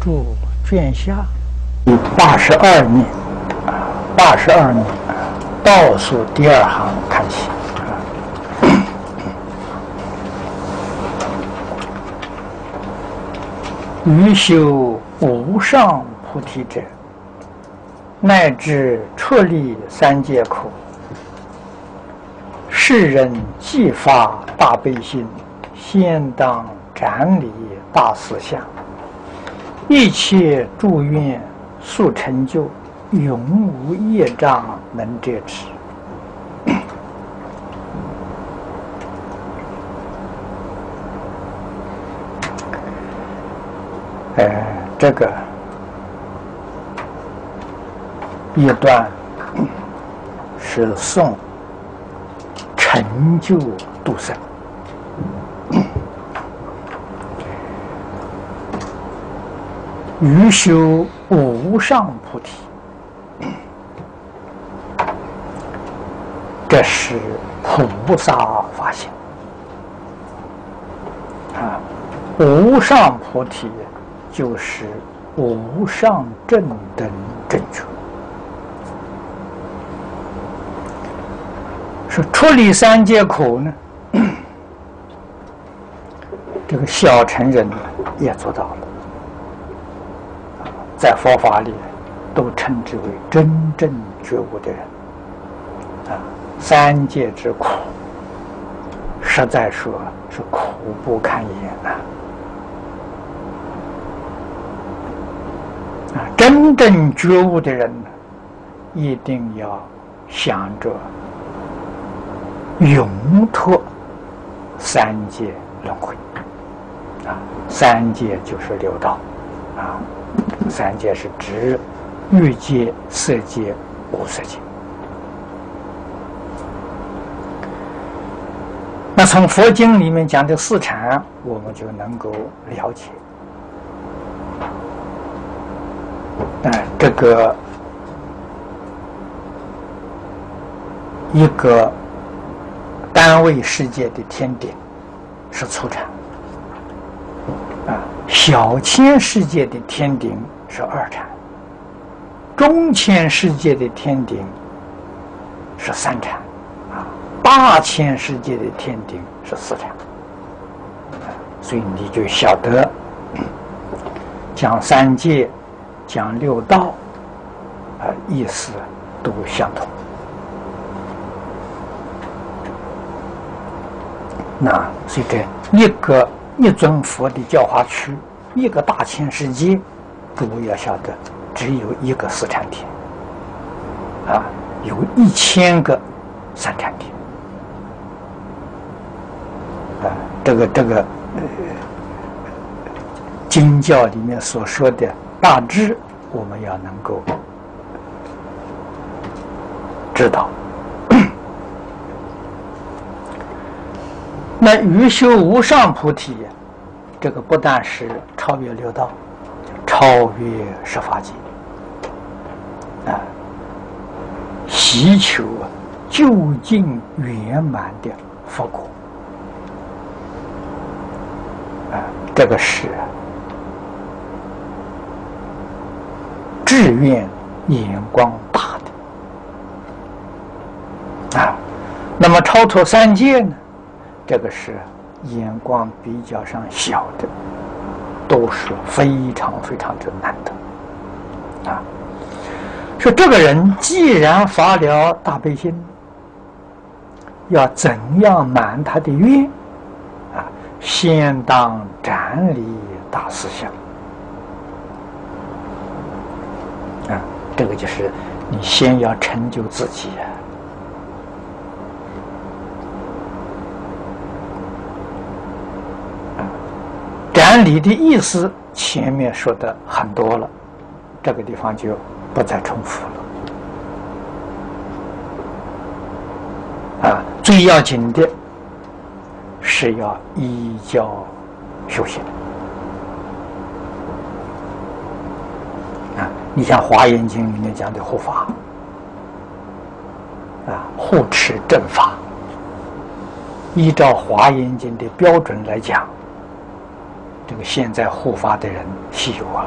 注卷下，第八十二年，八十二年，倒数第二行看起。欲修无上菩提者，乃至出离三界苦。世人既发大悲心，先当斩理大思想，一切诸愿速成就，永无业障能遮持。哎，这个一段 是宋成就度生，欲修无上菩提，这是菩萨发现啊，无上菩提。就是无上正等正觉，说处理三界苦呢，这个小乘人也做到了，在佛法里都称之为真正觉悟的人，啊，三界之苦，实在说是苦不堪言啊。啊，真正觉悟的人呢，一定要想着永脱三界轮回。啊，三界就是六道，啊，三界是指欲界、色界、无色界。那从佛经里面讲的四禅，我们就能够了解。哎，这个一个单位世界的天顶是初禅，小千世界的天顶是二禅，中千世界的天顶是三禅，啊，大千世界的天顶是四禅，所以你就晓得讲三界。讲六道，啊，意思都相同。那所以这一个一尊佛的教化区，一个大千世界，都要晓得，只有一个四禅天，啊，有一千个三禅天，啊，这个这个呃，经教里面所说的。大致我们要能够知道，那欲修无上菩提，这个不但是超越六道，超越十法界啊，希求究竟圆满的佛果啊，这个是。志愿眼光大的啊，那么超脱三界呢？这个是眼光比较上小的，都是非常非常之难得啊。说这个人既然发了大悲心，要怎样满他的愿啊？先当斩理大思想。这个就是你先要成就自己啊！你的意思前面说的很多了，这个地方就不再重复了。啊，最要紧的是要依教修行。你像《华严经》里面讲的护法，啊，护持正法，依照华严经的标准来讲，这个现在护法的人稀有啊！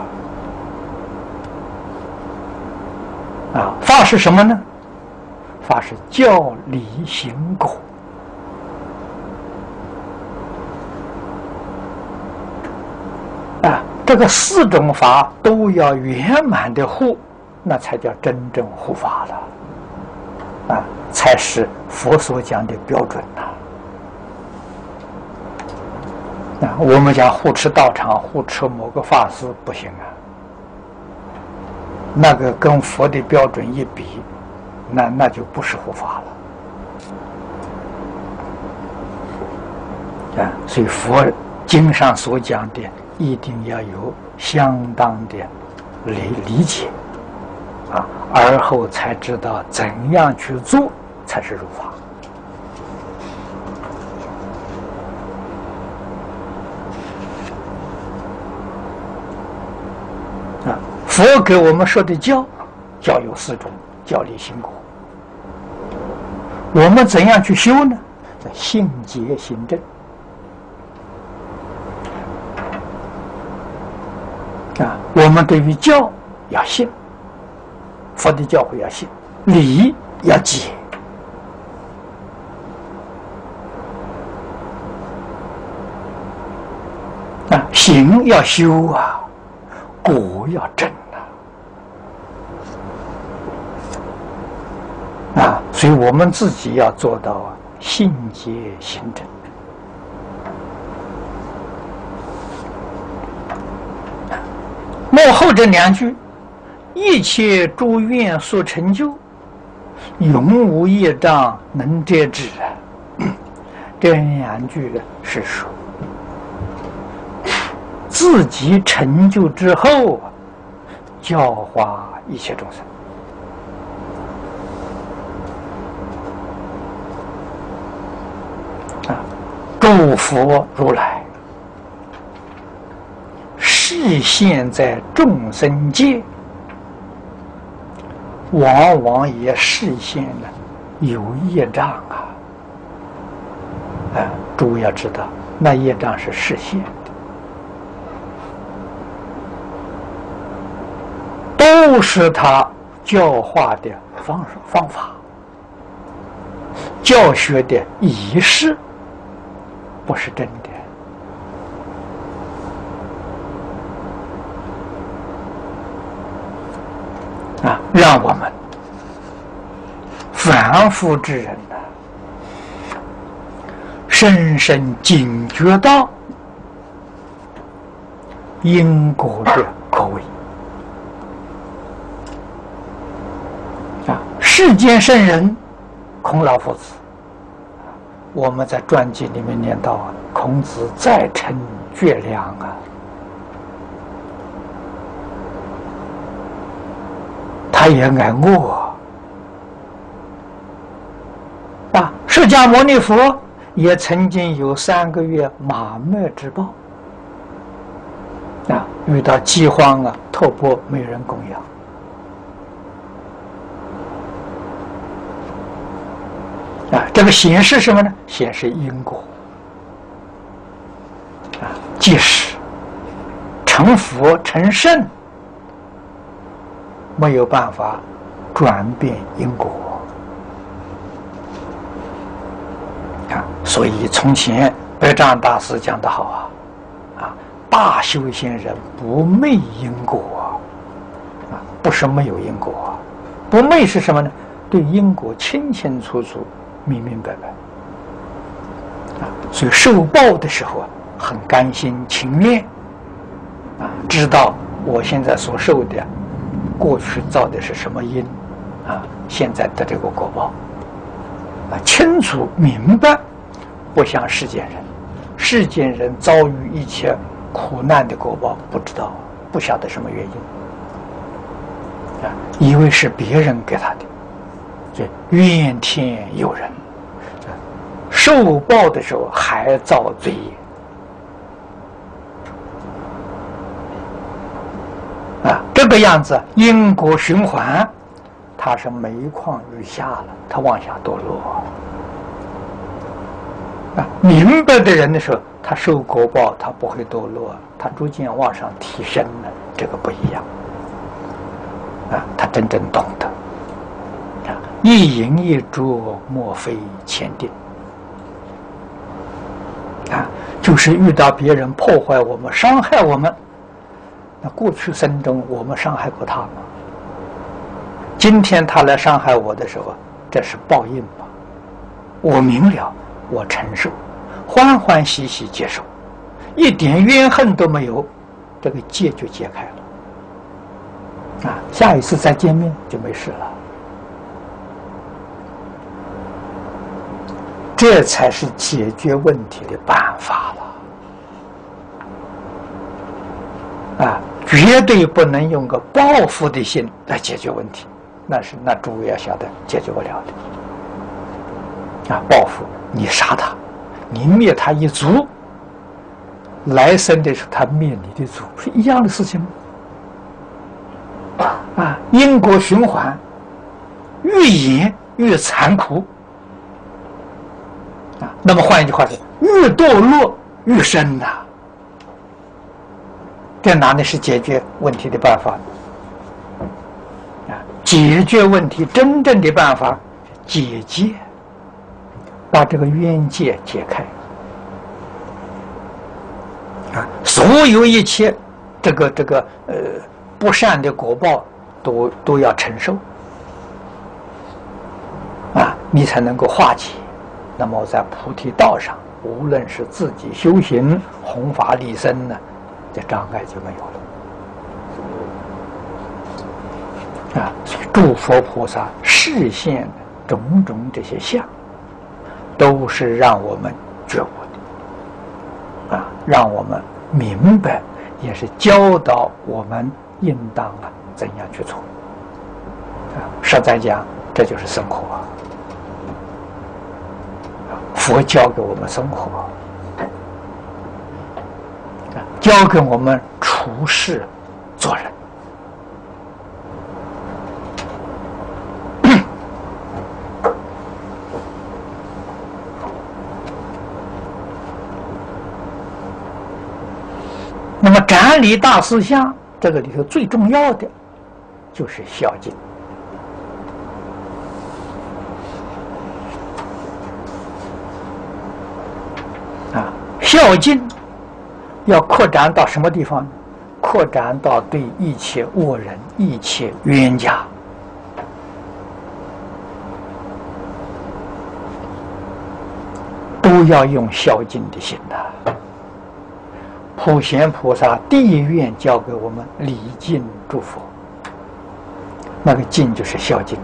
啊，法是什么呢？法是教理行果啊，这个四种法都要圆满的护，那才叫真正护法了，啊，才是佛所讲的标准呐。我们讲护持道场、护持某个法师不行啊，那个跟佛的标准一比，那那就不是护法了啊。所以佛经上所讲的，一定要有相当的理理解啊，而后才知道怎样去做才是入法。佛给我们说的教，教有四种：教理行果。我们怎样去修呢？在信解行正。啊，我们对于教要信，佛的教诲要信，理要解，啊，行要修啊，果要正。啊，所以我们自己要做到啊，信解行正。幕后这两句，一切诸愿所成就，永无业障能遮止啊。这两句是说，自己成就之后，教化一切众生。诸佛如来示现在众生界，往往也示现了有业障啊！啊，诸要知道，那业障是示现的，都是他教化的方式方法，教学的仪式。不是真的啊！让我们凡夫之人呢，深深警觉到因果的可畏啊！世间圣人，孔老夫子。我们在传记里面念到，孔子再称绝良啊，他也挨饿啊。释迦牟尼佛也曾经有三个月马麦之报啊，遇到饥荒啊，托钵没人供养。啊，这个显示什么呢？显示因果。啊，即使成佛成圣，没有办法转变因果。啊，所以从前白丈大师讲的好啊，啊，大修仙人不昧因果，啊，不是没有因果，不昧是什么呢？对因果清清楚楚。明明白白啊，所以受报的时候啊，很甘心情愿啊，知道我现在所受的，过去造的是什么因。啊，现在的这个果报。啊，清楚明白，不像世间人，世间人遭遇一切苦难的果报，不知道，不晓得什么原因。啊，以为是别人给他的。怨天尤人，受报的时候还遭罪啊！这个样子因果循环，他是每况愈下了，他往下堕落啊，明白的人的时候，他受果报，他不会堕落，他逐渐往上提升了，这个不一样。啊，他真正懂得。一饮一啄，莫非前定。啊，就是遇到别人破坏我们、伤害我们，那过去生中我们伤害过他吗？今天他来伤害我的时候，这是报应吧？我明了。我承受，欢欢喜喜接受，一点怨恨都没有，这个结就解开了。啊，下一次再见面就没事了。这才是解决问题的办法了。啊，绝对不能用个报复的心来解决问题，那是那诸位要晓得解决不了的。啊，报复。你杀他，你灭他一族，来生的时候他灭你的族，是一样的事情吗？啊，因果循环，越演越残酷。那么换一句话说，越堕落越深呐。这哪里是解决问题的办法？啊，解决问题真正的办法，解结。把这个冤结解开啊！所有一切这个这个呃不善的果报都都要承受啊，你才能够化解。那么在菩提道上，无论是自己修行、弘法利生呢，这障碍就没有了啊！所以诸佛菩萨示现种种这些相。都是让我们觉悟的，啊，让我们明白，也是教导我们应当啊怎样去做。啊，实在讲，这就是生活。佛教给我们生活，教给我们处事做人。那么斩理大思想，这个里头最重要的就是孝敬啊，孝敬要扩展到什么地方？扩展到对一切恶人、一切冤家，都要用孝敬的心呐。普贤菩萨第一愿教给我们礼敬诸佛，那个敬就是孝敬，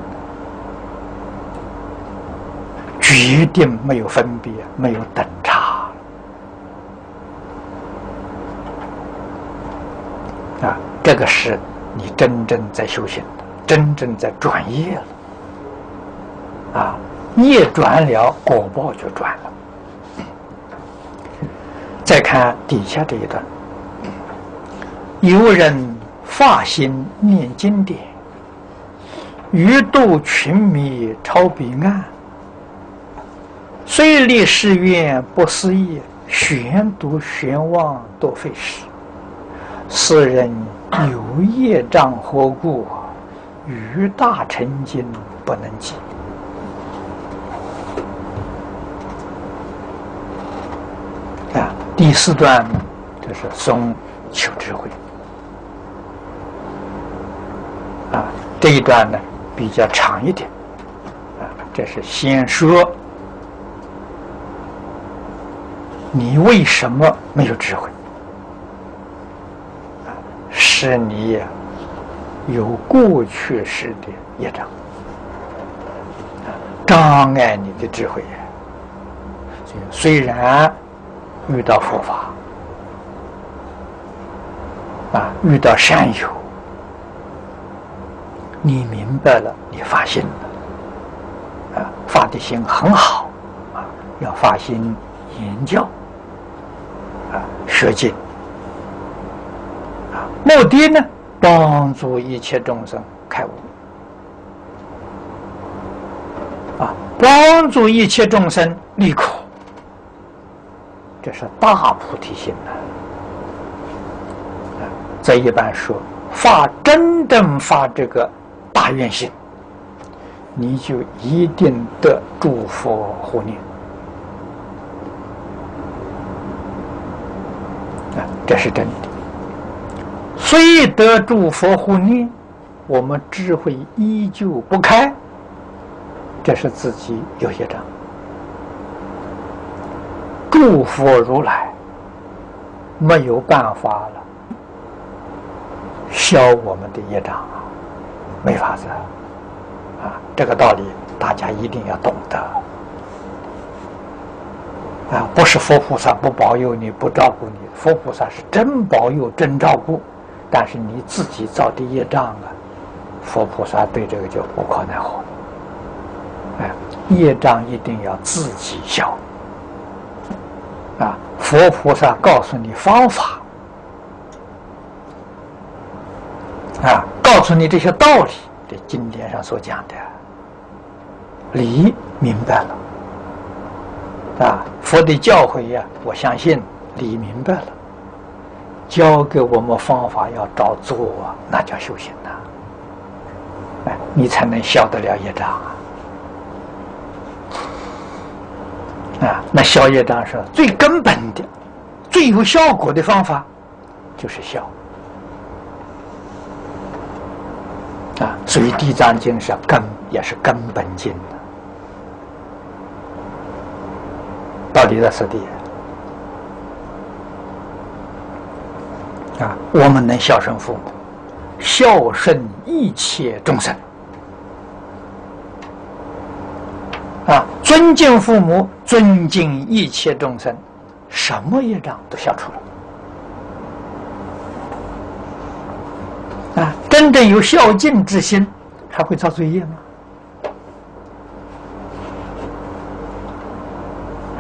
决定没有分别，没有等差。啊，这个是你真正在修行的，真正在转业了。啊，业转了，果报就转了。再看底下这一段，有人发心念经典，欲度群迷超彼岸，虽立誓愿不思议，玄读玄望多费时。世人有业障何故？于大成经不能及。第四段呢，就是松求智慧啊，这一段呢比较长一点啊，这是先说你为什么没有智慧？是你有过去式的业障障碍你的智慧。虽然。遇到佛法啊，遇到善友，你明白了，你发心了，啊，发的心很好，啊，要发心研教，啊，学经，目的呢，帮助一切众生开悟，啊，帮助一切众生离苦。这是大菩提心呐。这一般说，发真正发这个大愿心，你就一定得诸佛护念。啊，这是真的。虽得诸佛护念，我们智慧依旧不开，这是自己有些障。诸佛如来没有办法了，消我们的业障啊，没法子啊！这个道理大家一定要懂得。啊，不是佛菩萨不保佑你不照顾你，佛菩萨是真保佑真照顾，但是你自己造的业障啊，佛菩萨对这个就无可奈何。哎，业障一定要自己消。啊，佛菩萨告诉你方法，啊，告诉你这些道理，这经典上所讲的，理明白了。啊，佛的教诲呀，我相信理明白了，教给我们方法要照做，那叫修行呐。哎，你才能消得了业障啊！啊，那消业障是最根本的、最有效果的方法，就是消。啊，所以《地藏经》是根，也是根本经的。到底在此地啊！我们能孝顺父母，孝顺一切众生啊！尊敬父母，尊敬一切众生，什么业障都消除了啊！真正有孝敬之心，还会造罪业吗？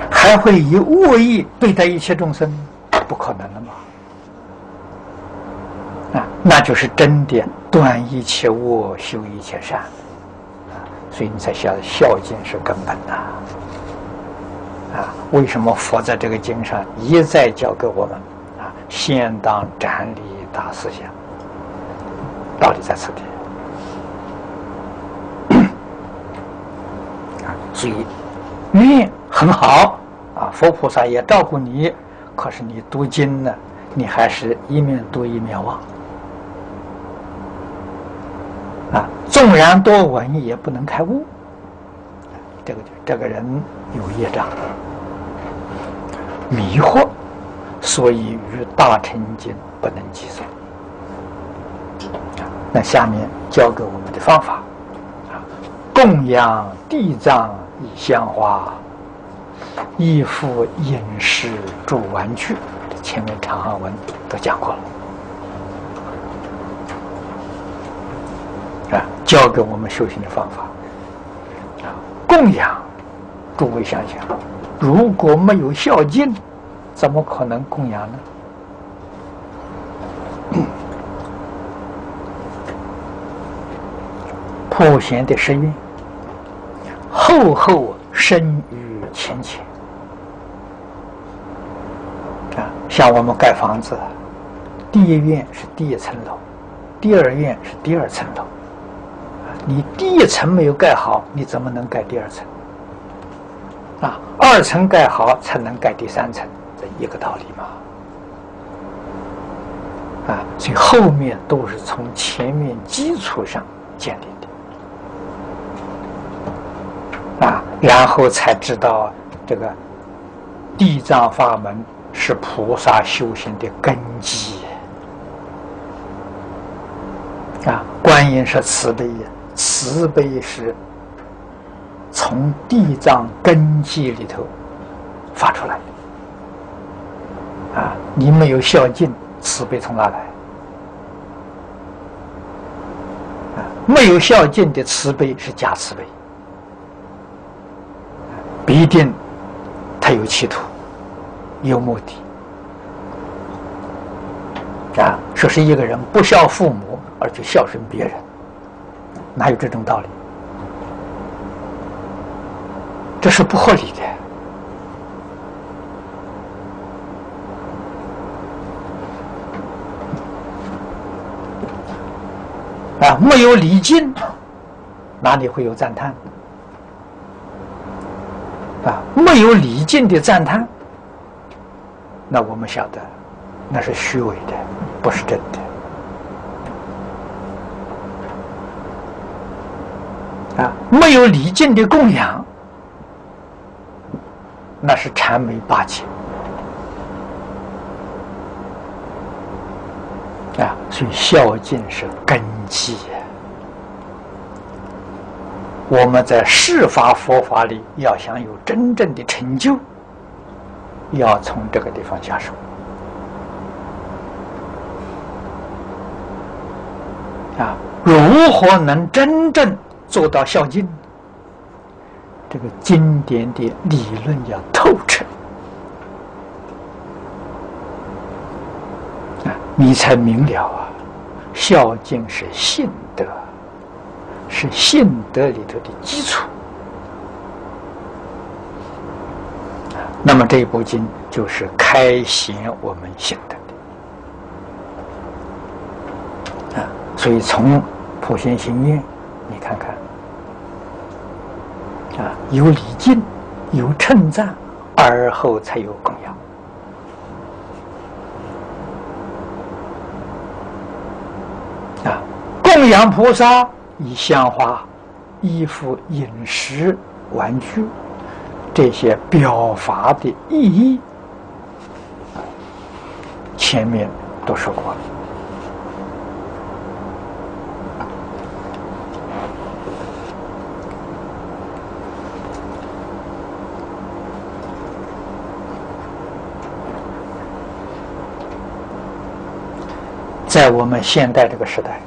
还会以恶意对待一切众生，不可能的嘛？那就是真的断一切恶，修一切善，啊，所以你才晓得孝敬是根本呐。啊，为什么佛在这个经上一再教给我们啊？先当斩立大思想，道理在此地。啊，所以命很好。啊，佛菩萨也照顾你，可是你读经呢，你还是一面读一面忘。啊，纵然多闻，也不能开悟。这个这个人有业障，迷惑，所以与大乘经不能计算。那下面教给我们的方法，啊，供养地藏以香花。亦复、饮食、住玩具，前面长行文都讲过了，教给我们修行的方法，啊，供养，诸位想想，如果没有孝敬，怎么可能供养呢？普贤的身愿，厚厚生于浅浅。啊像我们盖房子，第一院是第一层楼，第二院是第二层楼。你第一层没有盖好，你怎么能盖第二层？啊，二层盖好才能盖第三层，这一个道理嘛。啊，所以后面都是从前面基础上建立的。啊，然后才知道这个地藏法门。是菩萨修行的根基啊！观音是慈悲，慈悲是从地藏根基里头发出来的啊！你没有孝敬，慈悲从哪来？啊，没有孝敬的慈悲是假慈悲，必定他有企图。有目的啊！说是一个人不孝父母而去孝顺别人，哪有这种道理？这是不合理的。啊，没有礼敬哪里会有赞叹？啊，没有礼敬的赞叹。那我们晓得那是虚伪的，不是真的。啊，没有礼敬的供养，那是谄媚巴结。啊，所以孝敬是根基。我们在释法佛法里要想有真正的成就，要从这个地方下手。啊，如何能真正做到孝敬？这个经典的理论要透彻，啊，你才明了啊，孝敬是信德。是信德里头的基础，那么这部经就是开显我们信德的啊。所以从普贤行愿，你看看啊，有礼敬，有称赞，而后才有供养啊，供养菩萨。以香花、衣服、饮食、玩具这些表法的意义，前面都说过了。在我们现代这个时代。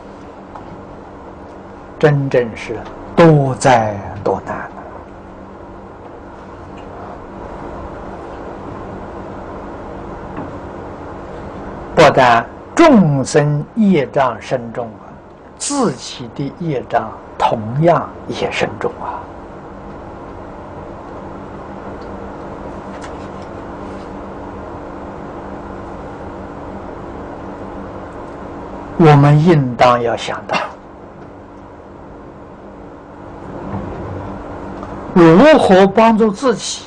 真正是多灾多难不但众生业障深重啊，自己的业障同样也深重啊。我们应当要想到。如何帮助自己？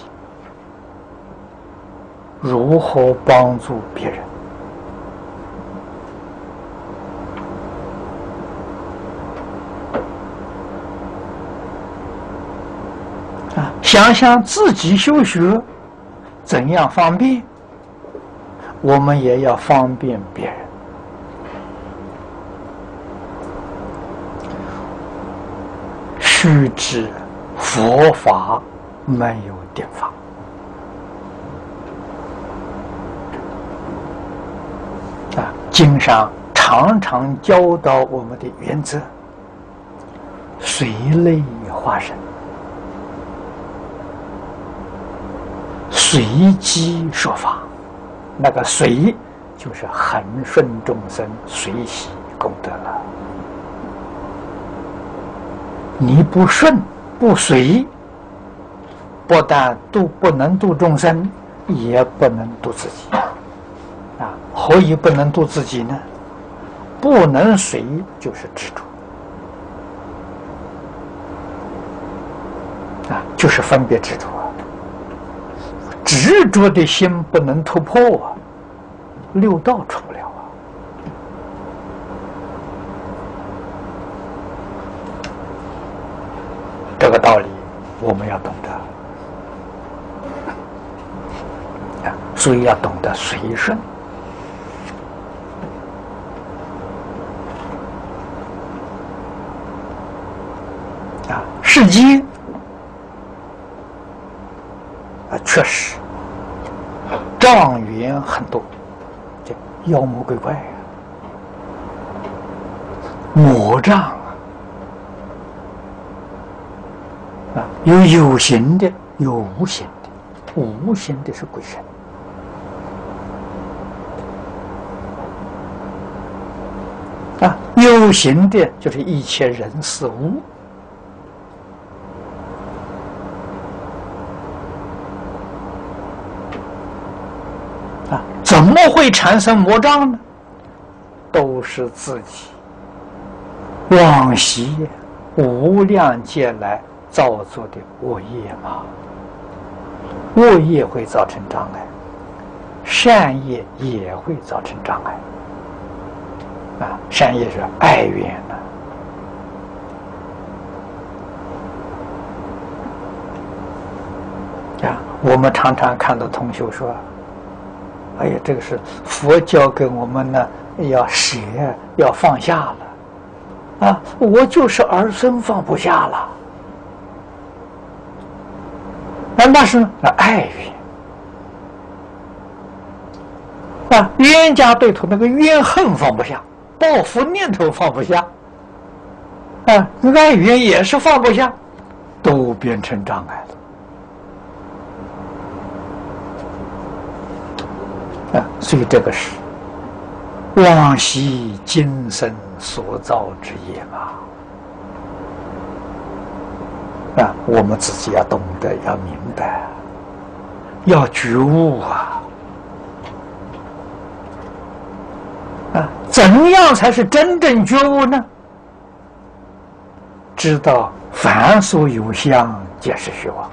如何帮助别人？啊，想想自己修学怎样方便，我们也要方便别人。须知。佛法没有定法啊，经上常常教导我们的原则：随类化身，随机说法。那个随就是恒顺众生，随喜功德了。你不顺。不随，不但度不能度众生，也不能度自己。啊，何以不能度自己呢？不能随，就是执着。啊，就是分别执着。执着的心不能突破啊，六道出不了。这个道理我们要懂得啊，所以要懂得随顺啊。世间啊，确实障缘很多，这妖魔鬼怪魔障。有有形的，有无形的。无形的是鬼神啊，有形的就是一切人事物啊，怎么会产生魔障呢？都是自己往昔无量劫来造作的恶业嘛，恶业会造成障碍，善业也会造成障碍。啊，善业是爱缘的。啊，我们常常看到同学说：“哎呀，这个是佛教给我们呢，要舍，要放下了。”啊，我就是儿孙放不下了，那那是那爱缘啊，冤家对头那个怨恨放不下，报复念头放不下，啊，爱怨也是放不下，都变成障碍了。啊，所以这个是往昔今生。所造之业嘛，啊，我们自己要懂得，要明白，要觉悟啊！啊，怎么样才是真正觉悟呢？知道凡所有相，皆是虚妄。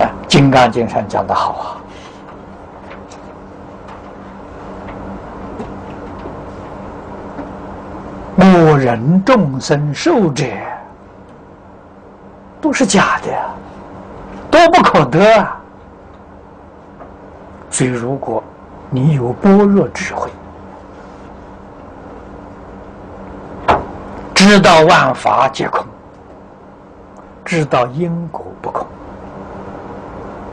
啊，《金刚经》上讲的好啊。我人众生受者，都是假的，都不可得啊！所以，如果你有般若智慧，知道万法皆空，知道因果不空，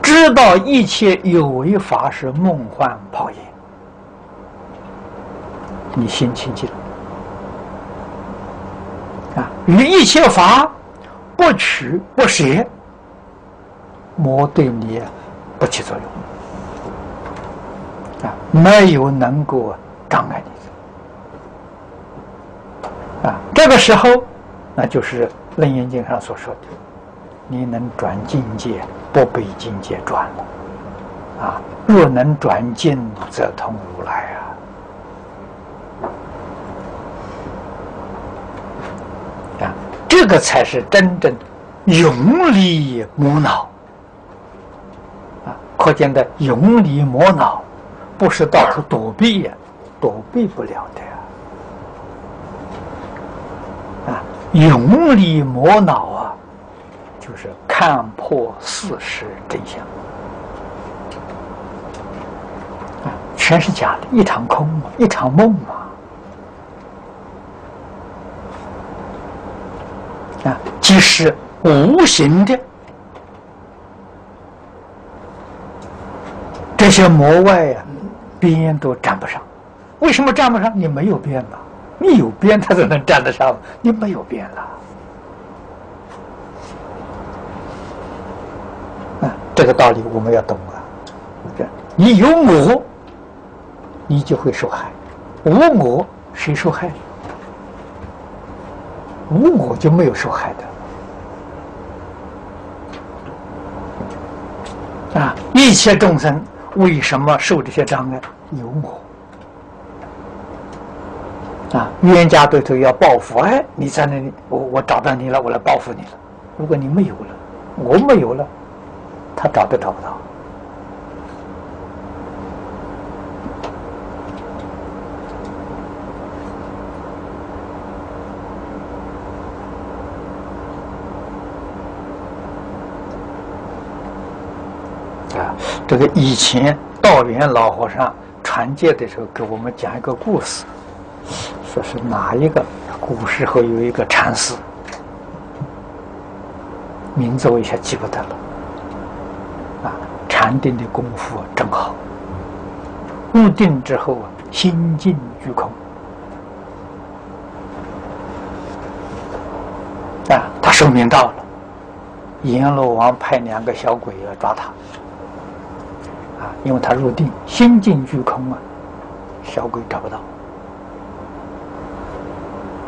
知道一切有为法是梦幻泡影，你心清净。啊与一切法不取不舍，魔对你不起作用啊，没有能够障碍你啊。这个时候，那就是《楞严经》上所说的：你能转境界，不被境界转了啊。若能转境，则通如来啊。这个才是真正用力磨脑啊！可见的用力磨脑，不是到处躲避呀，躲避不了的呀！啊，用力磨脑啊，就是看破事实真相啊，全是假的，一场空啊，一场梦嘛。啊，即是无形的这些魔外呀，边都沾不上。为什么沾不上？你没有边了，你有边，它才能沾得上。你没有边了，啊，这个道理我们要懂啊。你有我，你就会受害；无我，谁受害？无我就没有受害的啊！一切众生为什么受这些障碍？有我啊！冤家对头要报复，哎，你在那里，我我找到你了，我来报复你了。如果你没有了，我没有了，他找都找不到。这个以前道元老和尚传戒的时候，给我们讲一个故事，说是哪一个古时候有一个禅师，名字我一下记不得了，啊，禅定的功夫真好，入定之后啊，心静具空，啊，他寿命到了，阎罗王派两个小鬼要抓他。因为他入定，心境俱空啊，小鬼找不到，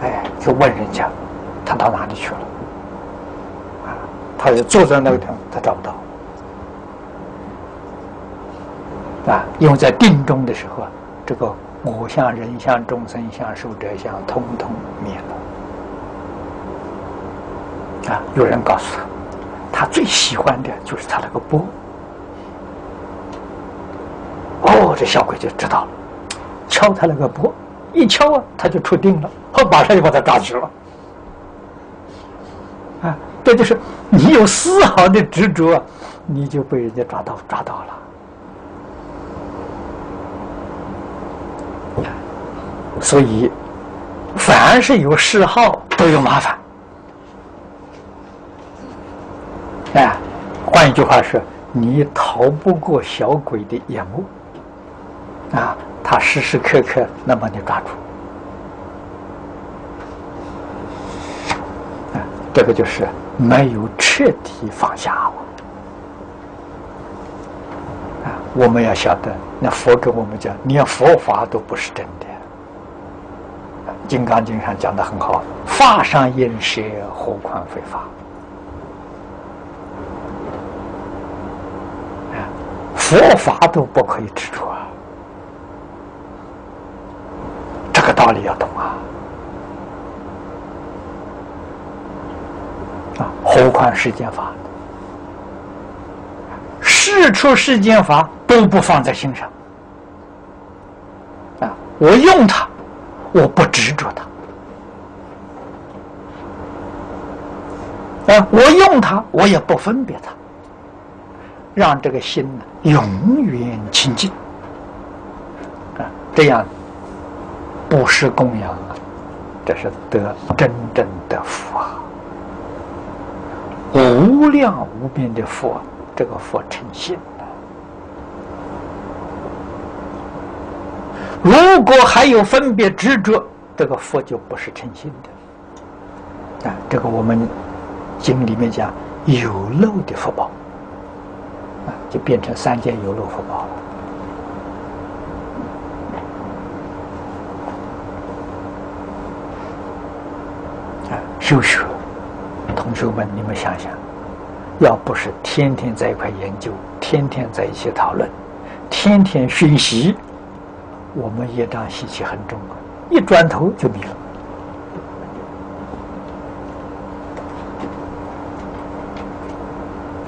哎，就问人家，他到哪里去了？啊，他就坐在那个地方，他找不到，啊，因为在定中的时候啊，这个我相、人相、众生相、寿者相，通通灭了。啊！有人告诉他，他最喜欢的就是他那个钵。这小鬼就知道了，敲他那个钵，一敲啊，他就出定了，后马上就把他抓去了。啊，这就是你有丝毫的执着，你就被人家抓到抓到了。所以，凡是有嗜好，都有麻烦。哎，换一句话说，你逃不过小鬼的眼目。啊，他时时刻刻能把你抓住。啊，这个就是没有彻底放下了。啊，我们要晓得，那佛跟我们讲，连佛法都不是真的。《金刚经》上讲的很好，“法上应舍，何况非法？”佛法都不可以执着啊，这个道理要懂啊！啊，何况世间法？事出世间法都不放在心上啊！我用它。我不执着它，啊，我用它，我也不分别它，让这个心呢永远清净，啊，这样不是供养啊，这是得真正的福啊，无量无边的佛，这个佛成心。如果还有分别执着，这个佛就不是诚心的。啊，这个我们经里面讲有漏的福报，啊，就变成三界有漏福报了。啊，修学，同学们，你们想想，要不是天天在一块研究，天天在一起讨论，天天学习。我们业障习气很重啊，一转头就迷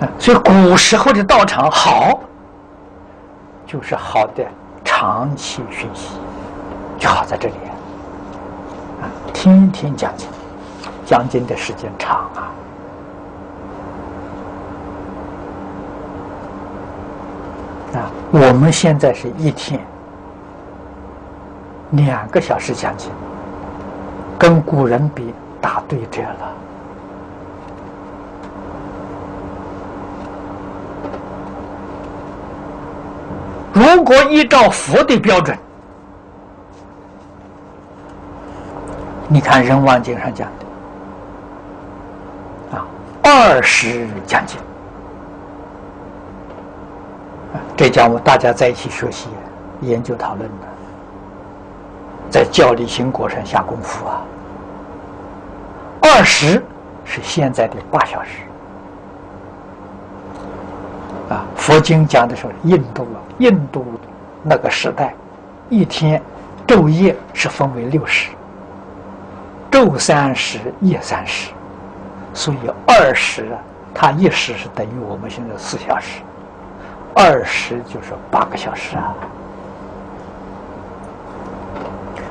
了。所以古时候的道场好，就是好的长期学习，就好在这里啊，天天讲经，讲经的时间长啊。啊，我们现在是一天。两个小时讲经，跟古人比打对折了。如果依照佛的标准，你看《人王经》上讲，二十讲经，这讲我大家在一起学习、研究、讨论的。在教理行果上下功夫啊！二十是现在的八小时啊。佛经讲的时候，印度啊，印度那个时代，一天昼夜是分为六时，昼三十，夜三十，所以二十啊，它一时是等于我们现在四小时，二十就是八个小时啊。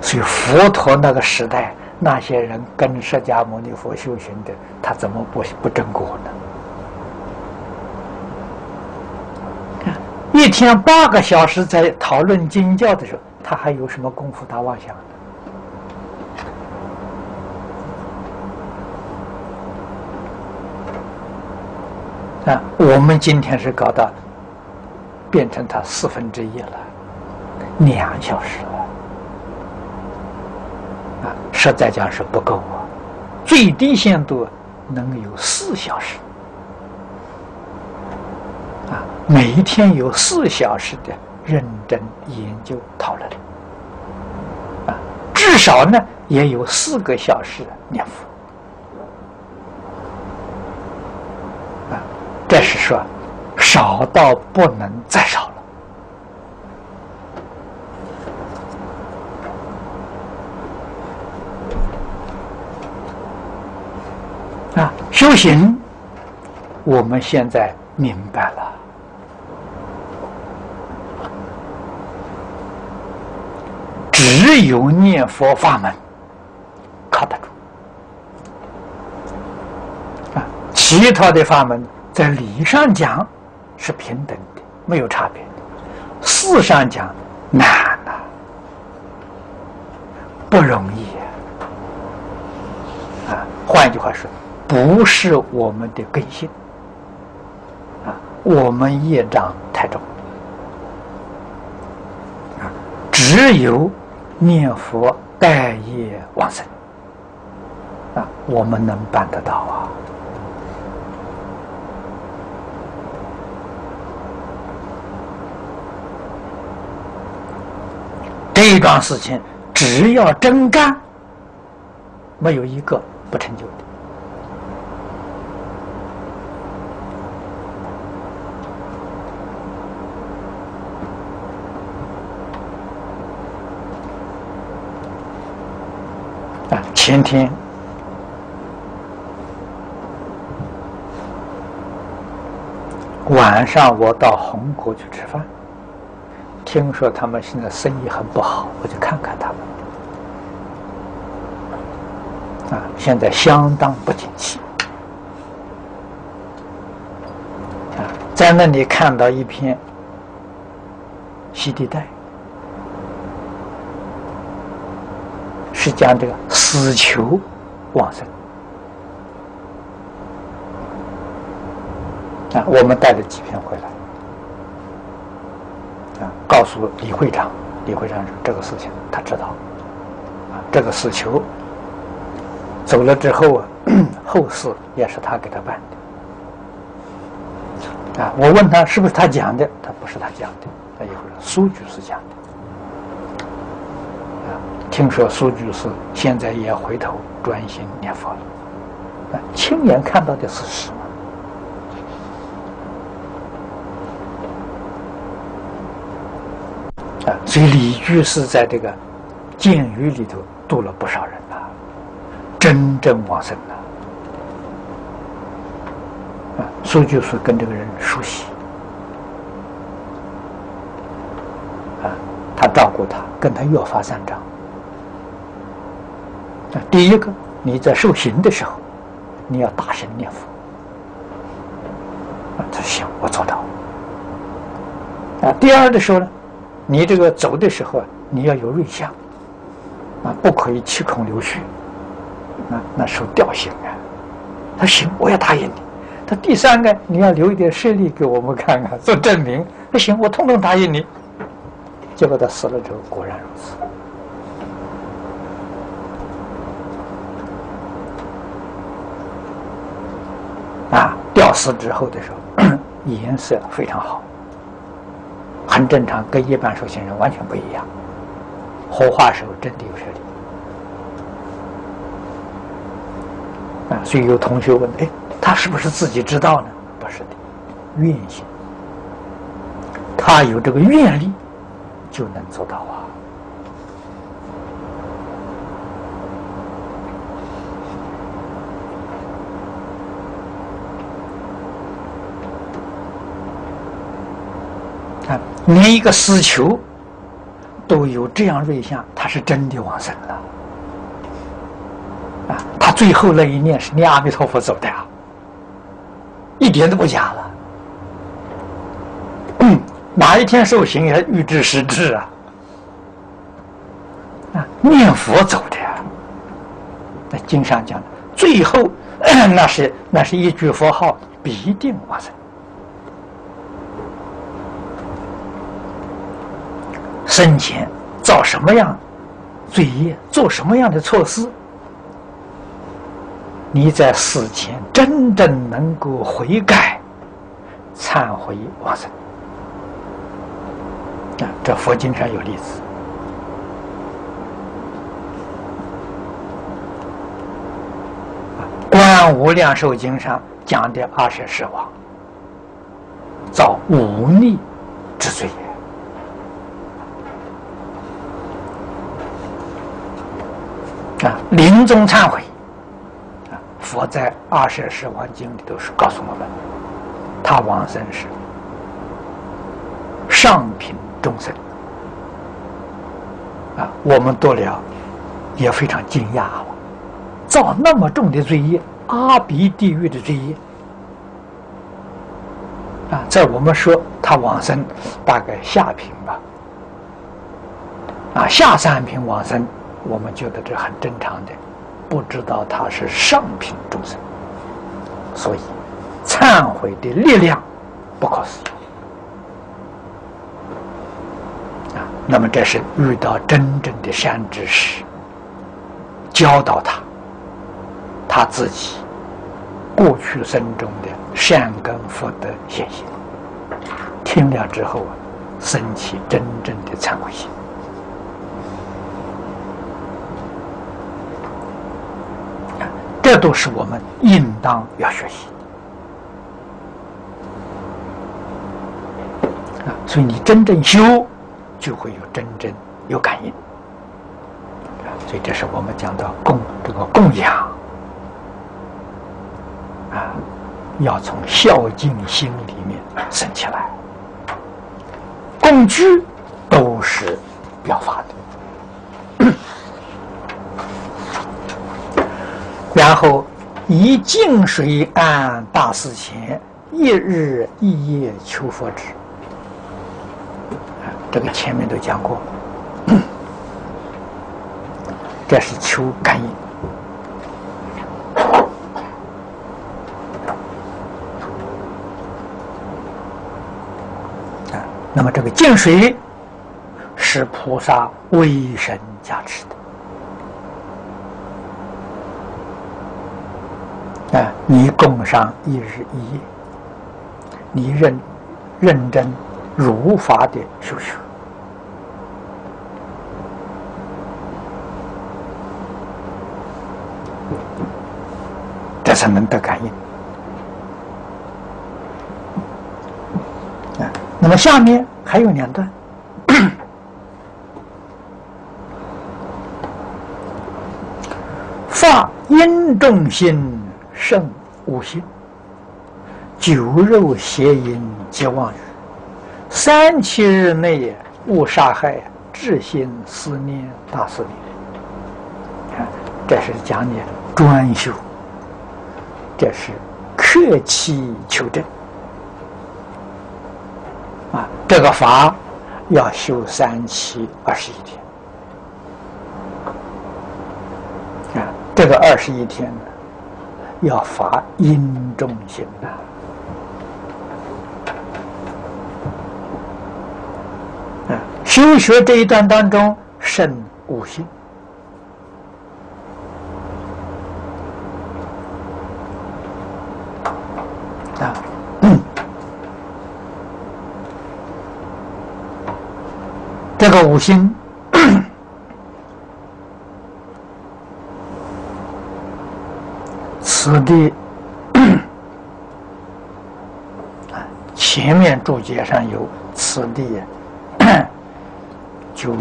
所以佛陀那个时代，那些人跟释迦牟尼佛修行的，他怎么不不正果呢？一天八个小时在讨论经教的时候，他还有什么功夫打妄想啊，我们今天是搞到变成他四分之一了，两小时了，啊。实在讲是不够啊，最低限度能有四小时啊，每一天有四小时的认真研究讨论啊，至少呢也有四个小时念佛这是说少到不能再少了。啊修行我们现在明白了。只有念佛法门靠得住。啊其他的法门在理上讲是平等的，没有差别的；事上讲难呐，不容易啊！换一句话说。不是我们的根性啊，我们业障太重啊，只有念佛待业往生啊，我们能办得到啊。桩事情，只要真干，没有一个不成就的。啊前天晚上，我到红谷去吃饭，听说他们现在生意很不好，我就看看他们。啊，现在相当不景气。啊，在那里看到一篇西地带。是讲这个死囚往生啊，我们带了几篇回来，告诉李会长，李会长说这个事情他知道啊，这个死囚走了之后啊，后事也是他给他办的啊。我问他是不是他讲的，他不是他讲的，他一会儿苏局是讲的。听说苏局是现在也回头专心念佛了，亲眼看到的事实啊！所以李居士在这个监狱里头度了不少人呐，真正往生了啊！苏就是跟这个人熟悉啊，他照顾他，跟他约法三章。啊第一个，你在受刑的时候，你要大声念佛。啊，他行，我做到。啊，第二的时候呢，你这个走的时候啊，你要有瑞相，啊，不可以七孔流血，啊，那受吊刑啊。他行，我要答应你。他第三个，你要留一点舍利给我们看看，做证明。那行，我统统答应你。结果他死了之后，果然如此。啊，吊死之后的时候，颜色非常好，很正常，跟一般修行人完全不一样。活化时候真的有舍利。啊，所以有同学问：哎，他是不是自己知道呢？不是的，愿心，他有这个愿力，就能做到啊。连一个死囚都有这样瑞相，他是真的往生了啊！他最后那一念是念阿弥陀佛走的啊，一点都不假了。哪一天受刑也预知时至啊？啊，念佛走的呀！在经上讲的，最后 那是那是一句佛号，必定往生。生前造什么样罪业，做什么样的错事，你在死前真正能够悔改、忏悔往生啊！这佛经上有例子。《观无量寿经》上讲的二十世王，造忤逆之罪。啊，临终忏悔，啊，佛在《二十世王经》里头是告诉我们，他往生是上品众生。啊，我们读了也非常惊讶了，造那么重的罪业，阿鼻地狱的罪业。啊，在我们说他往生大概下品吧，啊，下三品往生，我们觉得这很正常的。不知道他是上品众生，所以忏悔的力量不可思议啊！那么这是遇到真正的善知识，教导他，他自己过去生中的善根福德现行，听了之后啊，升起真正的忏悔心。这都是我们应当要学习的啊！所以你真正修，就会有真正有感应所以这是我们讲到供这个供养啊，要从孝敬心里面生起来。供居都是表法的。然后以净水安大寺前，一日一夜求佛旨。这个前面都讲过，这是求感应。那么这个净水是菩萨威神加持的。啊！你供上一日一夜，你认认真如法的修学，这才能得感应。啊，那么下面还有两段，发因重心。胜五心，酒肉邪淫皆妄语，三七日内勿杀害，至心思念大思念。看，这是讲你专修，这是克期求证啊！这个法要修三七二十一天啊！这个二十一天呢？要发阴中心呐！啊，修学这一段当中，胜五心啊，这个五心。此地 前面注解上有此地，就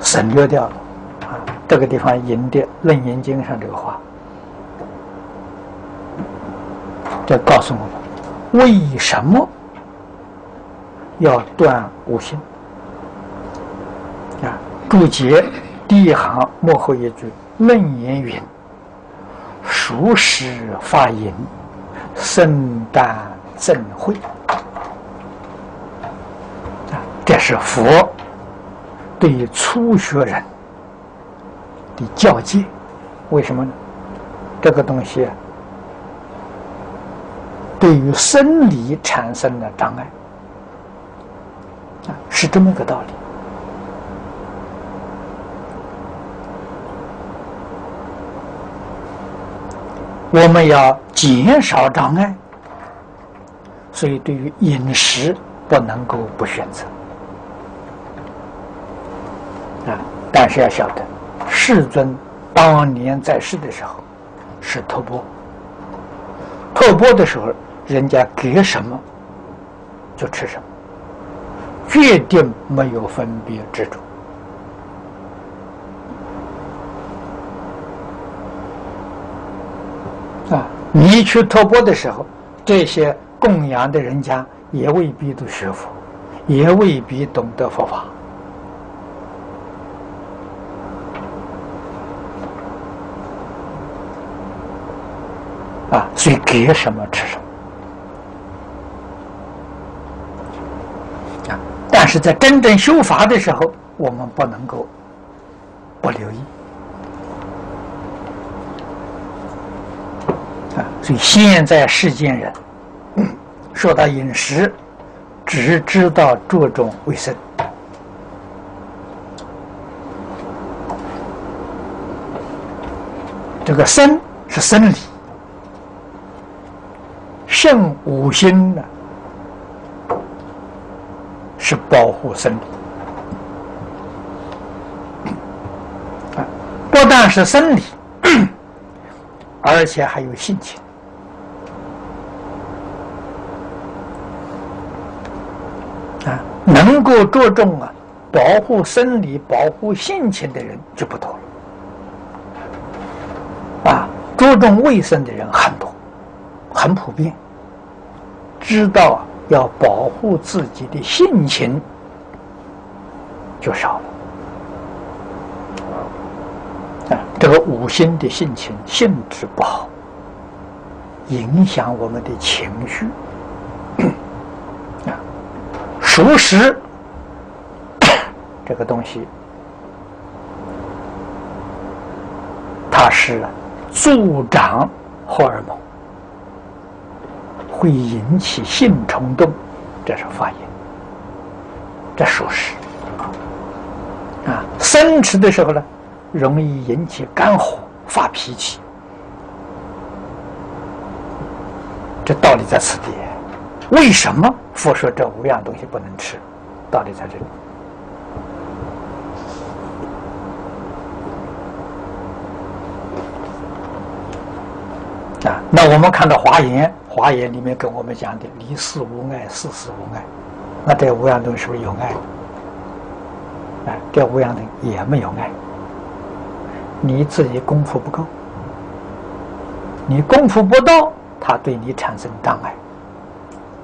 省略掉了啊。这个地方引的《楞严经》上这个话，这告诉我们为什么要断五心啊？注解第一行幕后一句：“楞严云。”熟识发音，圣诞正会，这是佛对于初学人的教诫。为什么呢？这个东西对于生理产生的障碍啊，是这么个道理。我们要减少障碍，所以对于饮食不能够不选择啊！但是要晓得，世尊当年在世的时候是托钵，托钵的时候，人家给什么就吃什么，决定没有分别执着。你去托钵的时候，这些供养的人家也未必都学佛，也未必懂得佛法。啊，所以给什么吃什么啊！但是在真正修法的时候，我们不能够不留意所以现在世间人说到饮食，只知道注重卫生，这个生是生理。正五心呢，是保护身体啊，不但是生理，而且还有性情啊。能够着重啊保护生理、保护性情的人就不多了啊。注重卫生的人很多，很普遍。知道要保护自己的性情，就少了。啊，这个五心的性情性质不好，影响我们的情绪。熟食这个东西，它是助长荷尔蒙。会引起性冲动，这是发炎，这属实。啊，生吃的时候呢，容易引起肝火，发脾气。这道理在此地。为什么佛说这五样东西不能吃？道理在这里。啊，那我们看到华严。华严里面跟我们讲的离世无碍，世事无碍，那这五样东西是不是有爱？哎，这五样东西也没有爱。你自己功夫不够，你功夫不到，他对你产生障碍。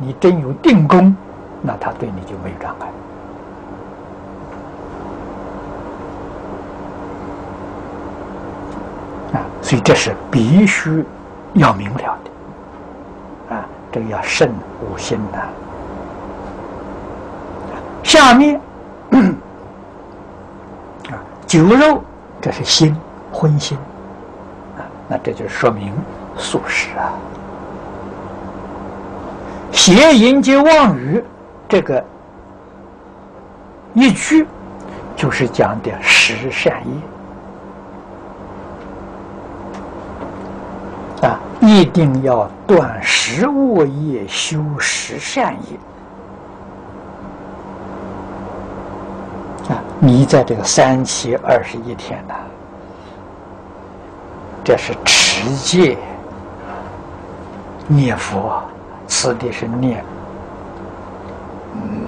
你真有定功，那他对你就没有障碍。啊，所以这是必须要明了的啊。这个要慎五心呐。下面啊，酒肉这是心荤心啊，那这就说明素食啊。邪淫及妄语这个一句，就是讲的十善业啊。一定要断食恶业，修十善业啊！你在这个三七二十一天呢，这是持戒念佛，此地是念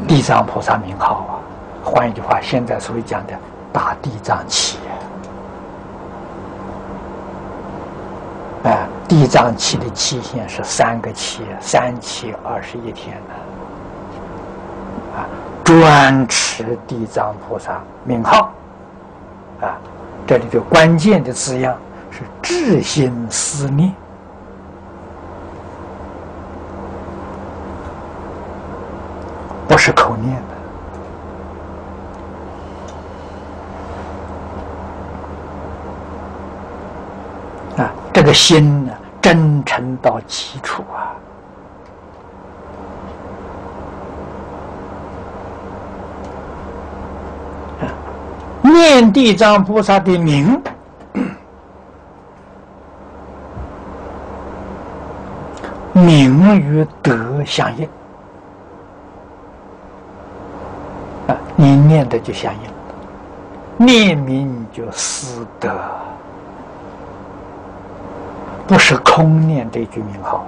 地藏菩萨名号啊。换一句话，现在所谓讲的大地藏起。哎，地藏期的期限是三个期，三期二十一天呢。啊，专持地藏菩萨名号。啊，这里的关键的字样是至心思念，不是口念的啊。这个心呢，真诚到极处啊！念地藏菩萨的名，名与德相应啊！你念的就相应，念名就思德。不是空念这句名号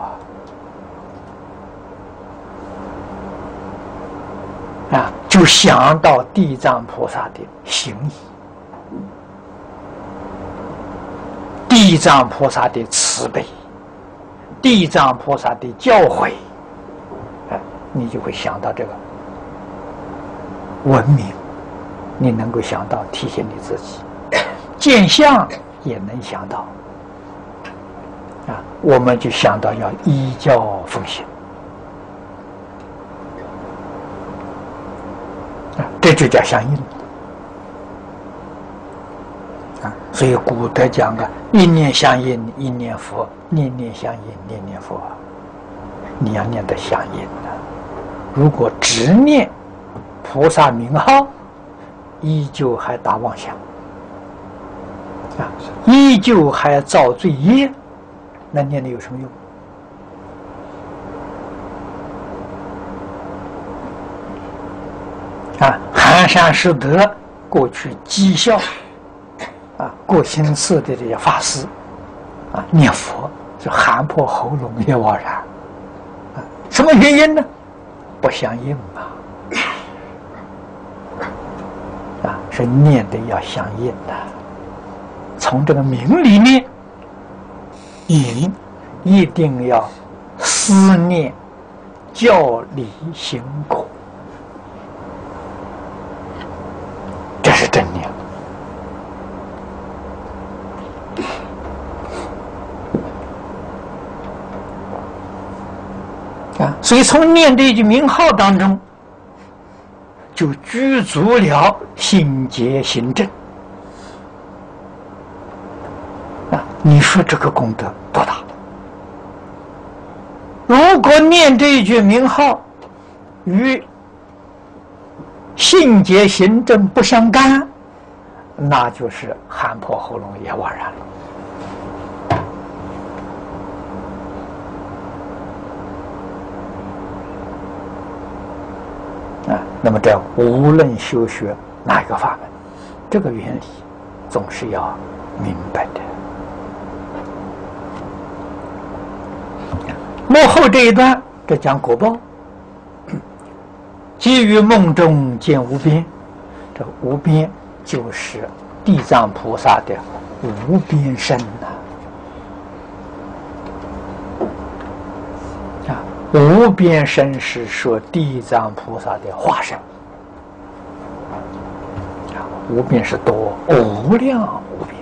啊！啊，就想到地藏菩萨的行意，地藏菩萨的慈悲，地藏菩萨的教诲，哎，你就会想到这个文明，你能够想到提醒你自己，见相也能想到，啊，我们就想到要依教奉行，啊，这就叫相应。啊所以古德讲啊，一念相应一念佛，念念相应念念佛，你要念得相应的。如果执念菩萨名号，依旧还打妄想啊，依旧还造罪业，那念的有什么用？啊，寒山拾得过去讥笑。啊，过心寺的这些法师，啊，念佛就喊破喉咙也枉然。什么原因呢？不相应啊！啊，是念的要相应的。从这个名里面，你一定要思念教理行果，这是真念。所以，从念这一句名号当中，就具足了心结行正啊！你说这个功德多大？如果念这一句名号与性结行正不相干，那就是喊破喉咙也枉然了。那么这无论修学哪一个法门，这个原理总是要明白的。幕后这一段，这讲果报，基于梦中见无边，这无边就是地藏菩萨的无边身呐。无边身是说地藏菩萨的化身，无边是多，无量无边。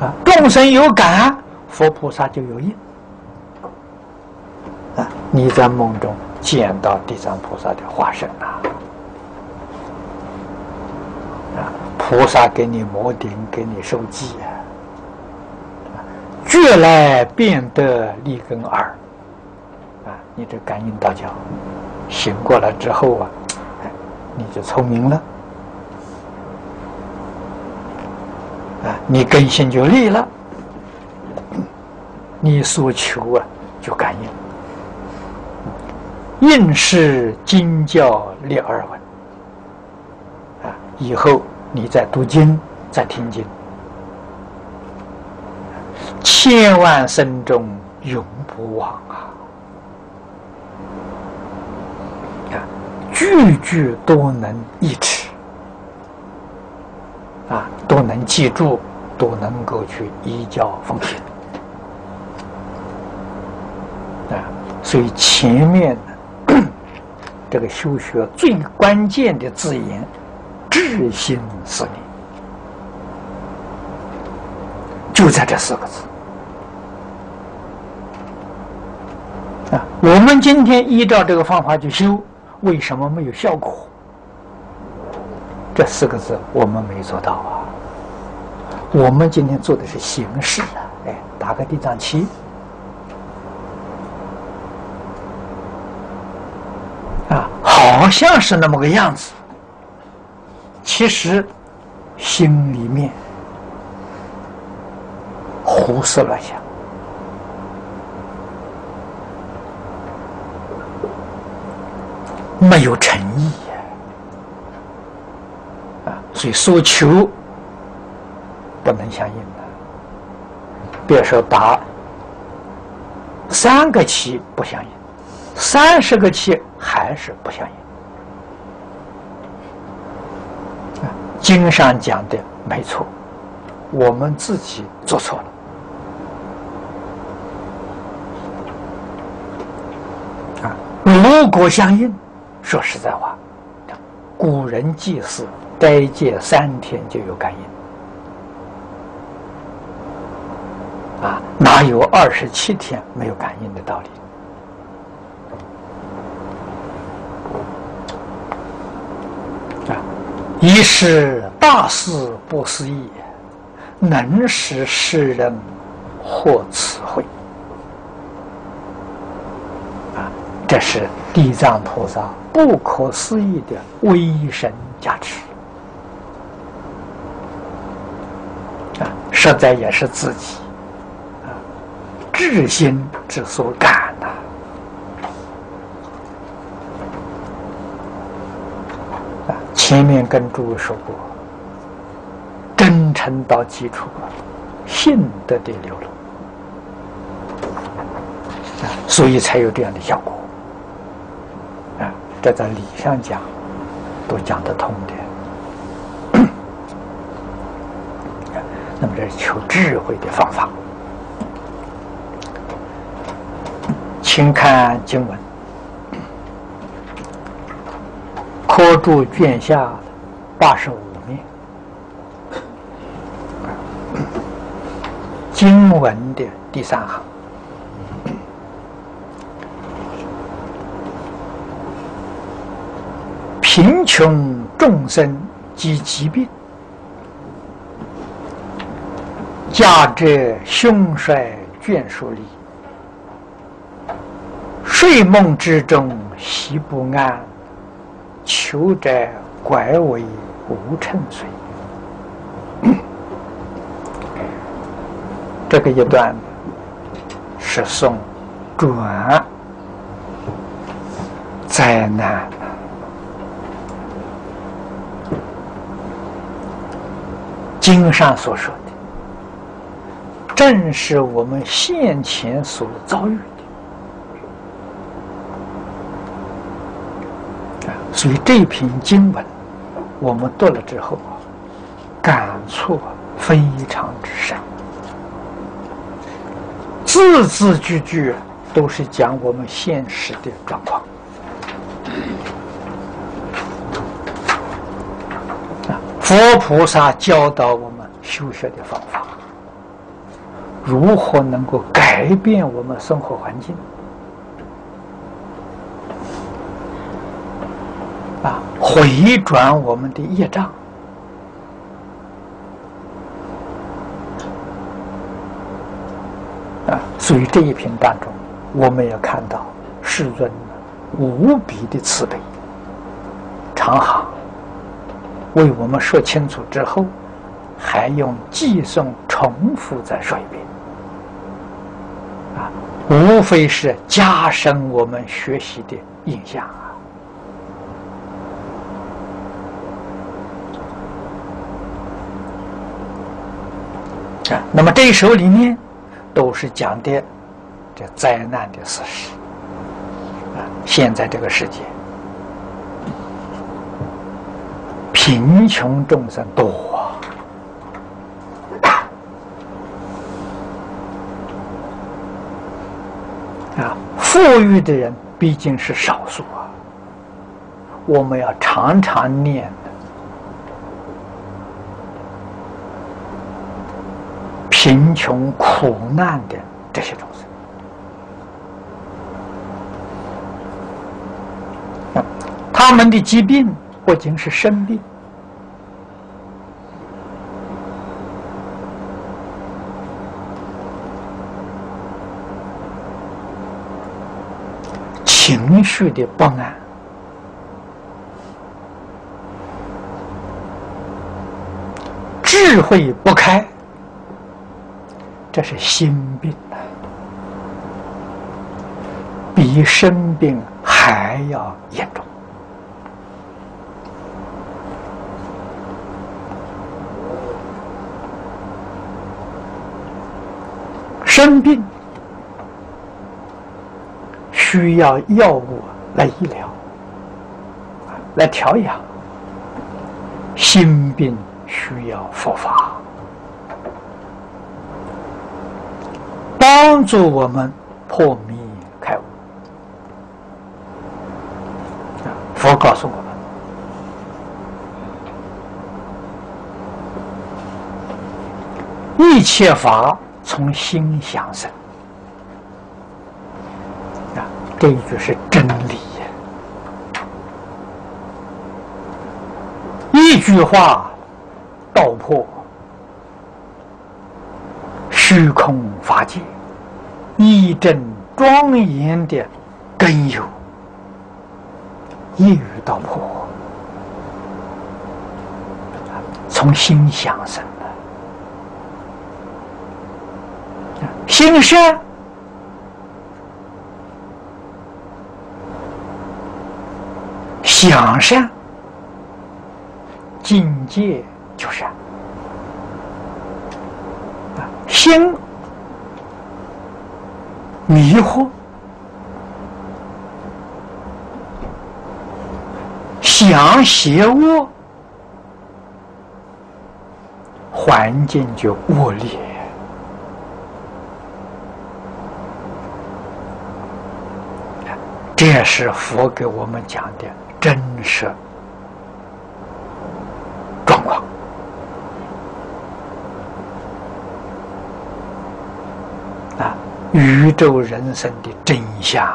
啊，众生有感，佛菩萨就有应。啊，你在梦中见到地藏菩萨的化身呐，啊，菩萨给你摩顶，给你受记啊。觉来变得立根耳，啊，你这感应道教醒过来之后啊，你就聪明了，啊，你根性就立了，你所求啊就感应，应是经教立耳闻，啊，以后你再读经，再听经。千万生中永不忘啊！啊，句句都能一持啊，都能记住，都能够去依教奉行啊。所以前面 这个修学最关键的字眼，至心思念，就在这四个字。我们今天依照这个方法去修，为什么没有效果？这四个字我们没做到啊。我们今天做的是形式啊，哎，打个地藏旗，啊，好像是那么个样子，其实心里面胡思乱想。没有诚意啊，所以所求不能相应的。别说打三个七不相应，三十个七还是不相应。经上讲的没错，我们自己做错了。啊，如果相应。说实在话，古人祭祀斋戒三天就有感应，啊，哪有二十七天没有感应的道理？啊，一是大事不思议，能使世人获此惠。这是地藏菩萨不可思议的威神加持啊！实在也是自己啊，至心之所感呐啊！前面跟诸位说过，真诚到基础，信德的流露啊，所以才有这样的效果。这在理上讲，都讲得通的。那么，这是求智慧的方法。请看经文，科注卷下八十五面，经文的第三行。贫穷众生及疾病，家者凶衰眷属离，睡梦之中喜不安，求者怪为无称岁。这个一段是送转灾难。经上所说的，正是我们现前所遭遇的所以这篇经文，我们读了之后，感触非常之深，字字句句都是讲我们现实的状况。佛菩萨教导我们修学的方法，如何能够改变我们生活环境？啊，回转我们的业障啊！所以这一篇当中，我们也看到世尊无比的慈悲、长行。为我们说清楚之后，还用寄送重复再说一遍，啊，无非是加深我们学习的印象啊。啊，那么这一首里面都是讲的这灾难的事实，啊，现在这个世界。贫穷众生多啊，啊富裕的人毕竟是少数啊。我们要常常念贫穷苦难的这些众生，他们的疾病不仅是生病。情绪的不安，智慧不开，这是心病啊，比生病还要严重。生病。需要药物来医疗，来调养；心病需要佛法，帮助我们破迷开悟。佛告诉我们：一切法从心想生。啊，这一句是真理呀！一句话道破虚空法界，一真庄严的根由。一语道破，从心想生的，心善，想善，境界就善，心迷惑。想邪恶，环境就恶劣。这是佛给我们讲的真实状况啊，宇宙人生的真相。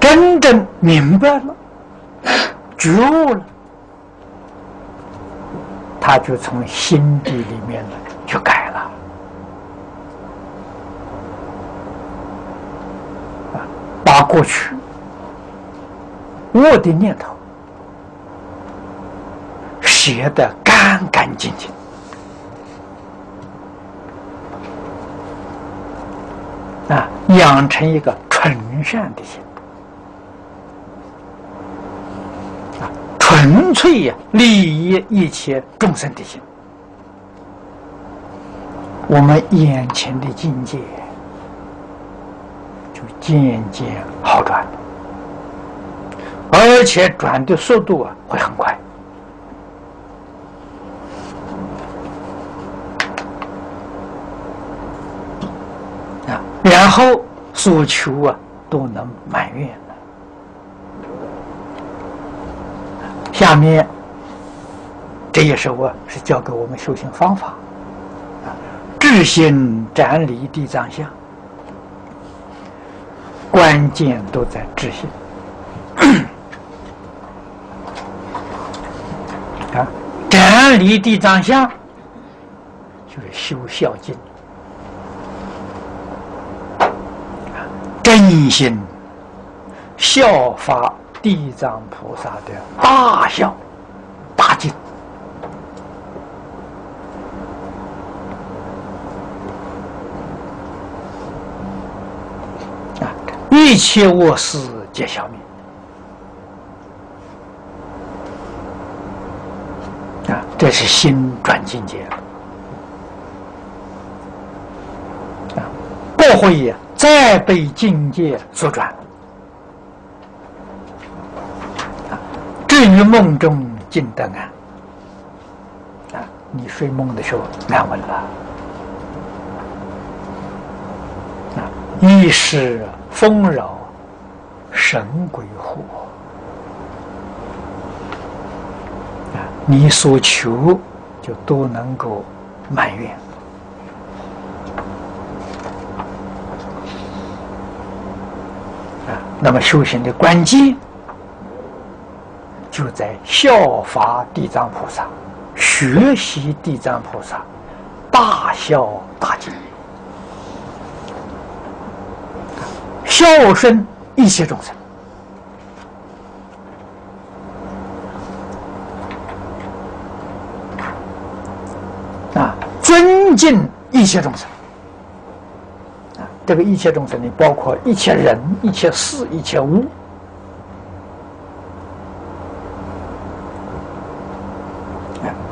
真正明白了，觉悟了，他就从心底里面呢就改了，啊，把过去。恶的念头。写得干干净净，啊，养成一个纯善的心。纯粹呀，利益一切众生的心，我们眼前的境界渐渐好转，而且转的速度啊会很快。啊，然后所求啊都能满愿。下面，这也是我是教给我们修行方法，啊，智心斩离地藏相，关键都在智心。啊，斩离地藏相，就是修孝经，真心效法。地藏菩萨的大孝大敬啊，一一切恶事皆消灭啊，这是心转境界啊，不会再被境界所转。至于梦中尽得安，啊，你睡梦的时候安稳了，啊，一时丰饶，神鬼护，啊，你所求就都能够满愿，那么修行的关键。就在效法地藏菩萨，学习地藏菩萨，大孝大敬，孝顺一切众生，啊，尊敬一切众生，啊，这个一切众生呢，包括一切人、一切事、一切物。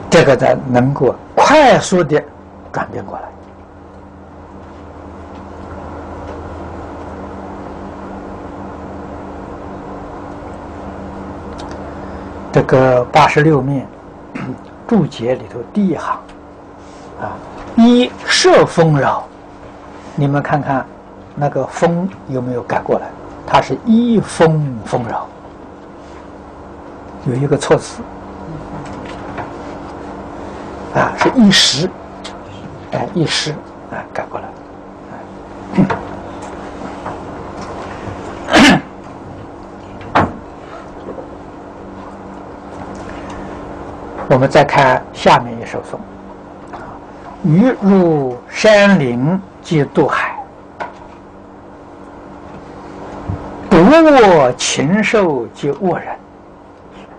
这个才能够快速的转变过来。这个八十六面注解里头第一行啊，一设丰饶，你们看看那个风有没有改过来？它是一风丰饶，有一个措辞啊，是一时，哎，一时，哎，改过来。我们再看下面一首颂：鱼入山林即渡海，不卧禽兽即卧人，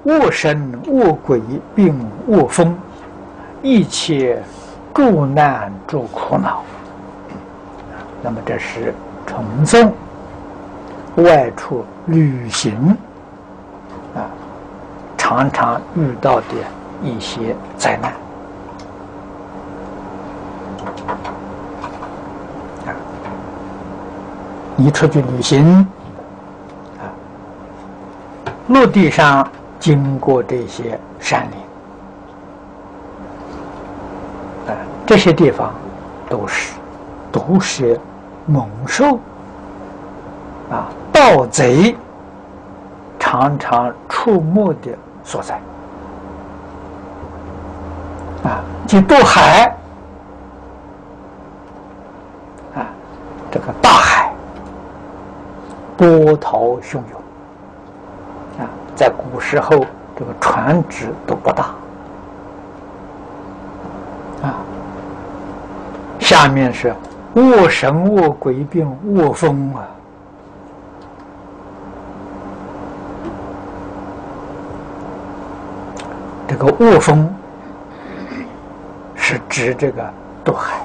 卧神卧鬼并卧风，一切故难诸苦恼。那么这是从众外出旅行啊，常常遇到的。一些灾难啊！你出去旅行啊，陆地上经过这些山林啊，这些地方都是毒蛇、猛兽啊、盗贼常常出没的所在。啊，去渡海，啊，这个大海波涛汹涌，啊，在古时候这个船只都不大，啊，下面是卧神卧鬼并卧风啊，这个卧风。指这个渡海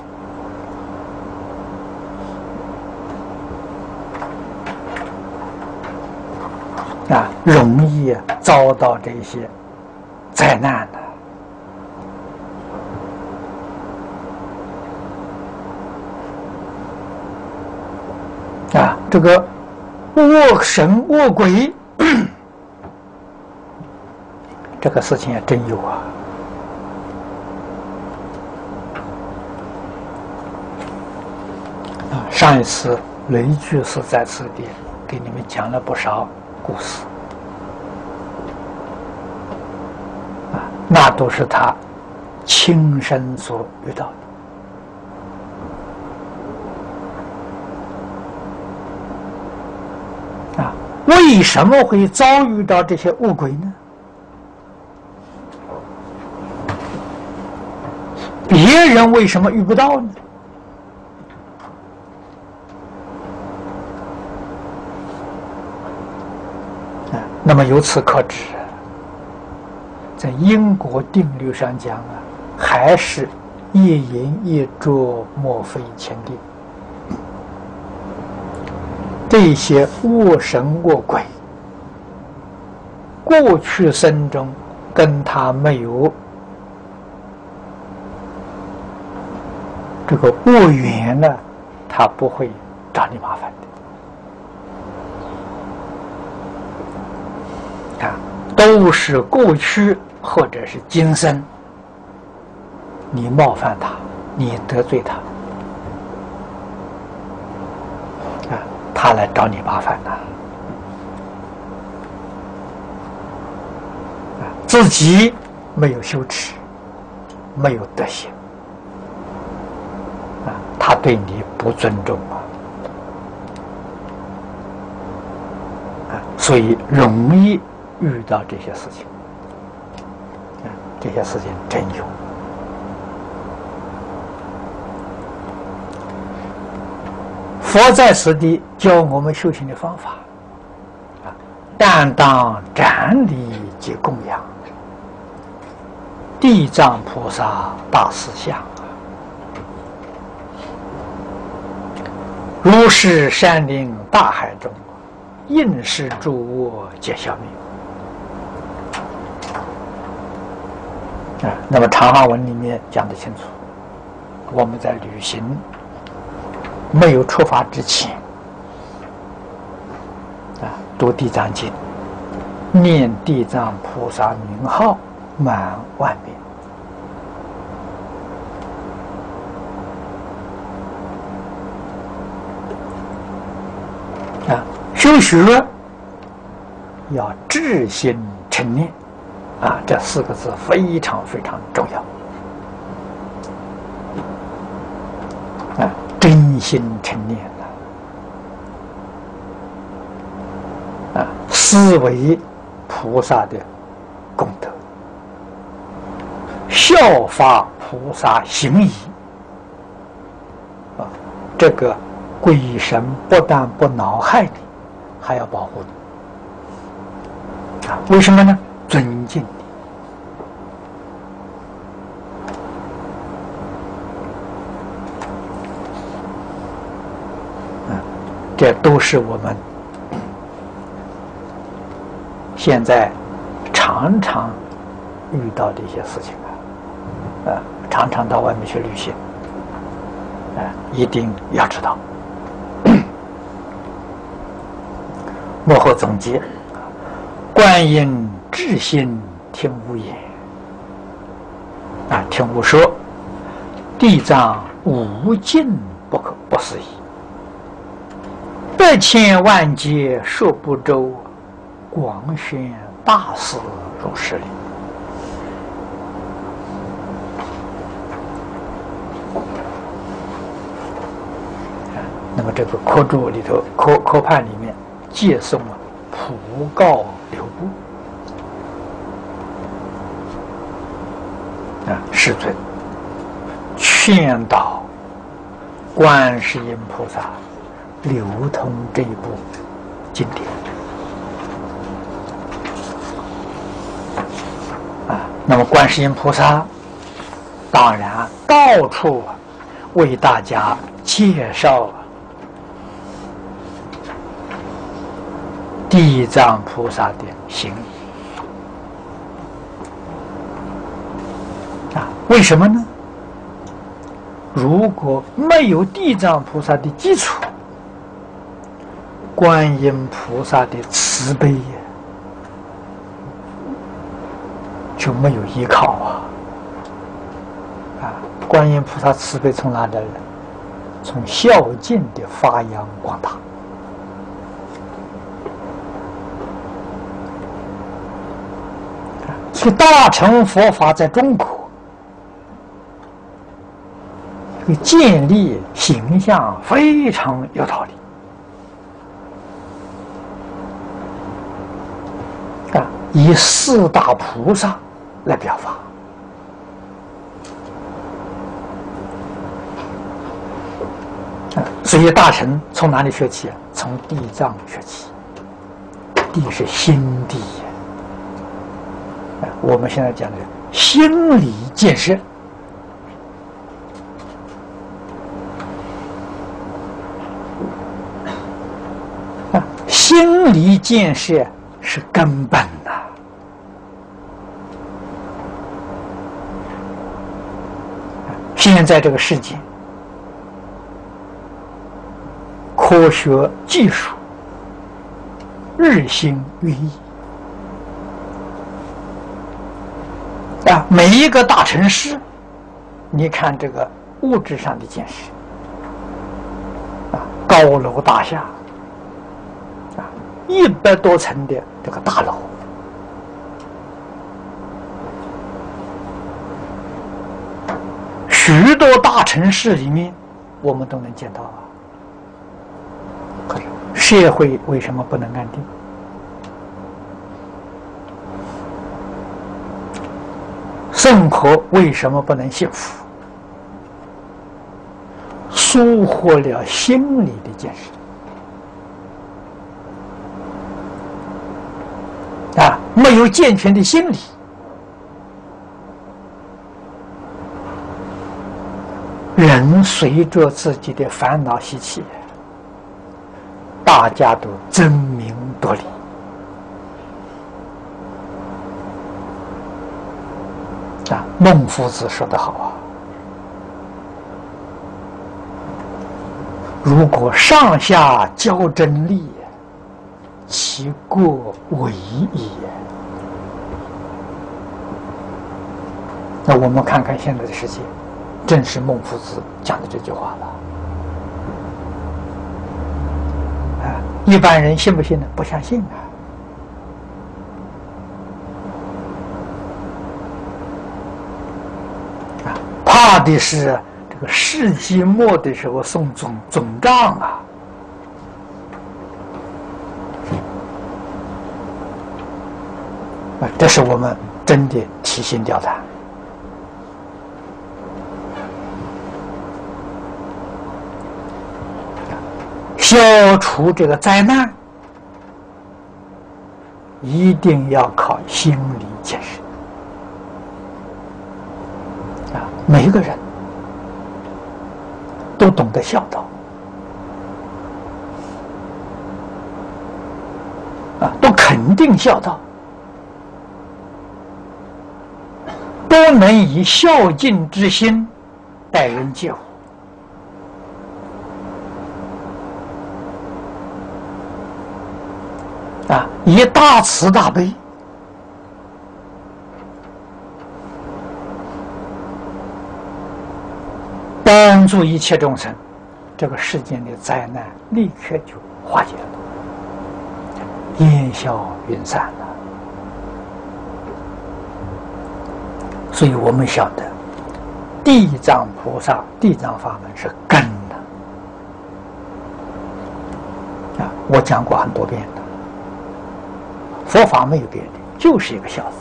啊，容易遭到这些灾难的啊，这个卧神卧鬼，这个事情也真有啊。上一次雷居士在此地给你们讲了不少故事，啊，那都是他亲身所遇到的。啊，为什么会遭遇到这些恶鬼呢？别人为什么遇不到呢？那么由此可知，在因果定律上讲啊，还是一因一着，莫非前定。这些恶神恶鬼，过去生中跟他没有这个恶缘呢，他不会找你麻烦的。都是过去或者是今生，你冒犯他，你得罪他，啊，他来找你麻烦呐，啊，自己没有羞耻，没有德行，啊，他对你不尊重，啊，所以容易。遇到这些事情，这些事情真有。佛在此地教我们修行的方法，啊，但当瞻礼及供养地藏菩萨大士像，如是山林大海中，应是诸物皆消灭。啊，那么《长行文》里面讲得清楚，我们在旅行没有出发之前，啊，读《地藏经》，念地藏菩萨名号满万遍，啊，修学要至心称念，这四个字非常非常重要啊，真心成念的啊，思维菩萨的功德，效法菩萨行仪啊，这个鬼神不但不恼害你，还要保护你。啊为什么呢？尊敬你，这都是我们现在常常遇到的一些事情啊！啊，常常到外面去旅行，啊，一定要知道。幕后总结。观音至心听无言啊，听无说，地藏无尽不可不思议，百千万劫数不周，广宣大士如是理。那么这个科注里头，科科判里面借送了普告。留步啊！世尊劝导观世音菩萨流通这一部经典啊。那么观世音菩萨当然到处为大家介绍。地藏菩萨的行啊？为什么呢？如果没有地藏菩萨的基础，观音菩萨的慈悲就没有依靠啊！啊，观音菩萨慈悲从哪里来？从孝敬的发扬光大。这大乘佛法在中国，这个建立形象非常有道理啊！以四大菩萨来表达啊，所以大乘从哪里学起？从地藏学起，地是心地。我们现在讲的心理建设，心理建设是根本呐。现在这个世界，科学技术日新月异。啊，每一个大城市，你看这个物质上的建设，啊，高楼大厦，啊，一百多层的这个大楼，许多大城市里面，我们都能见到啊。可是社会为什么不能安定？生活为什么不能幸福？疏忽了心理的建设啊，没有健全的心理，人随着自己的烦恼习气，大家都争名夺利啊。孟夫子说的好啊，如果上下交争利，其过为也。那我们看看现在的世界，正是孟夫子讲的这句话了。啊，一般人信不信呢？不相信啊！啊，怕的是这个世纪末的时候送总总账啊！啊，这是我们真的提心吊胆。消除这个灾难，一定要靠心理建设啊！每一个人都懂得孝道啊，都肯定孝道，都能以孝敬之心待人接物。啊！以大慈大悲，帮助一切众生，这个世间的灾难立刻就化解了，烟消云散了。所以我们晓得，地藏菩萨、地藏法门是根的啊！我讲过很多遍的。佛法没有别的，就是一个孝字。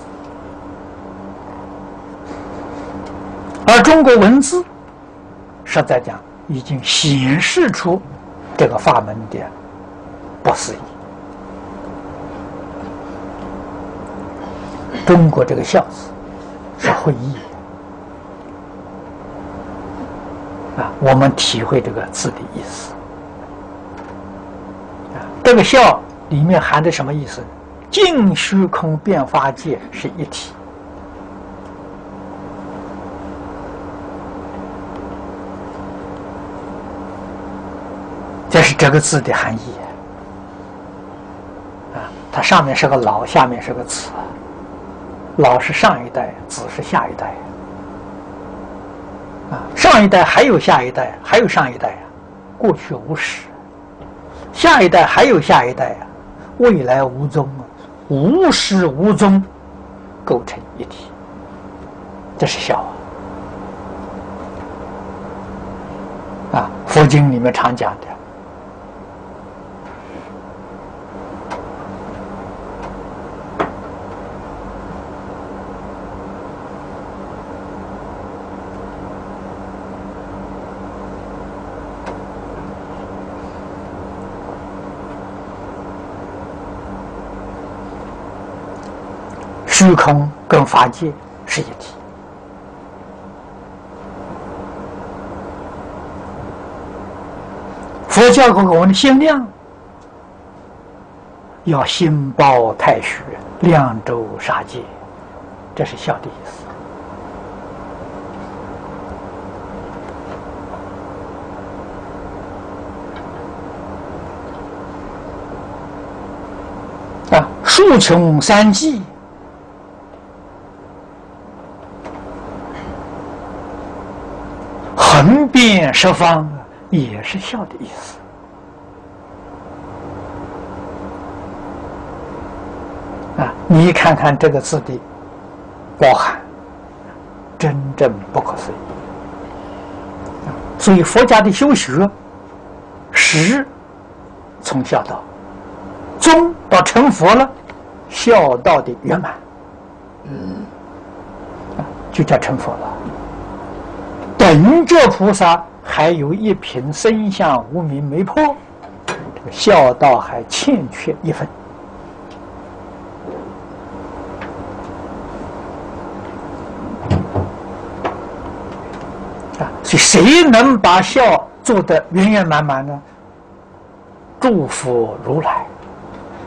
而中国文字，实在讲已经显示出这个法门的不思议。中国这个孝字是会意啊，我们体会这个字的意思啊，这个孝里面含的什么意思？净虚空变化界是一体，这是这个字的含义啊！它上面是个老，下面是个子，老是上一代，子是下一代啊！上一代还有下一代，还有上一代啊！过去无始，下一代还有下一代啊！未来无终！无始无终，构成一体，这是笑话！啊，佛经里面常讲的，虚空跟法界是一体。佛教给我们的心量，要心包太虚，量周杀界，这是孝的意思。啊，数穷三际。十方也是孝的意思啊！你看看这个字的包含，真正不可思议。所以佛家的修学，始从孝道，终到成佛了，孝道的圆满，嗯，就叫成佛了。等觉菩萨还有一品身相无名没破，这个孝道还欠缺一分啊！所以谁能把孝做得圆圆满满呢？祝福如来，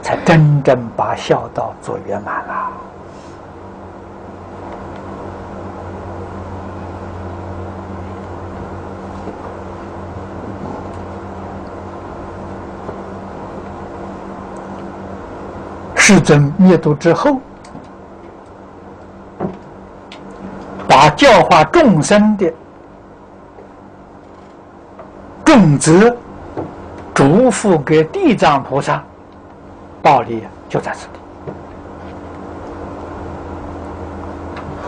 才真正把孝道做圆满了。世尊灭度之后，把教化众生的重责主嘱咐给地藏菩萨，道理就在此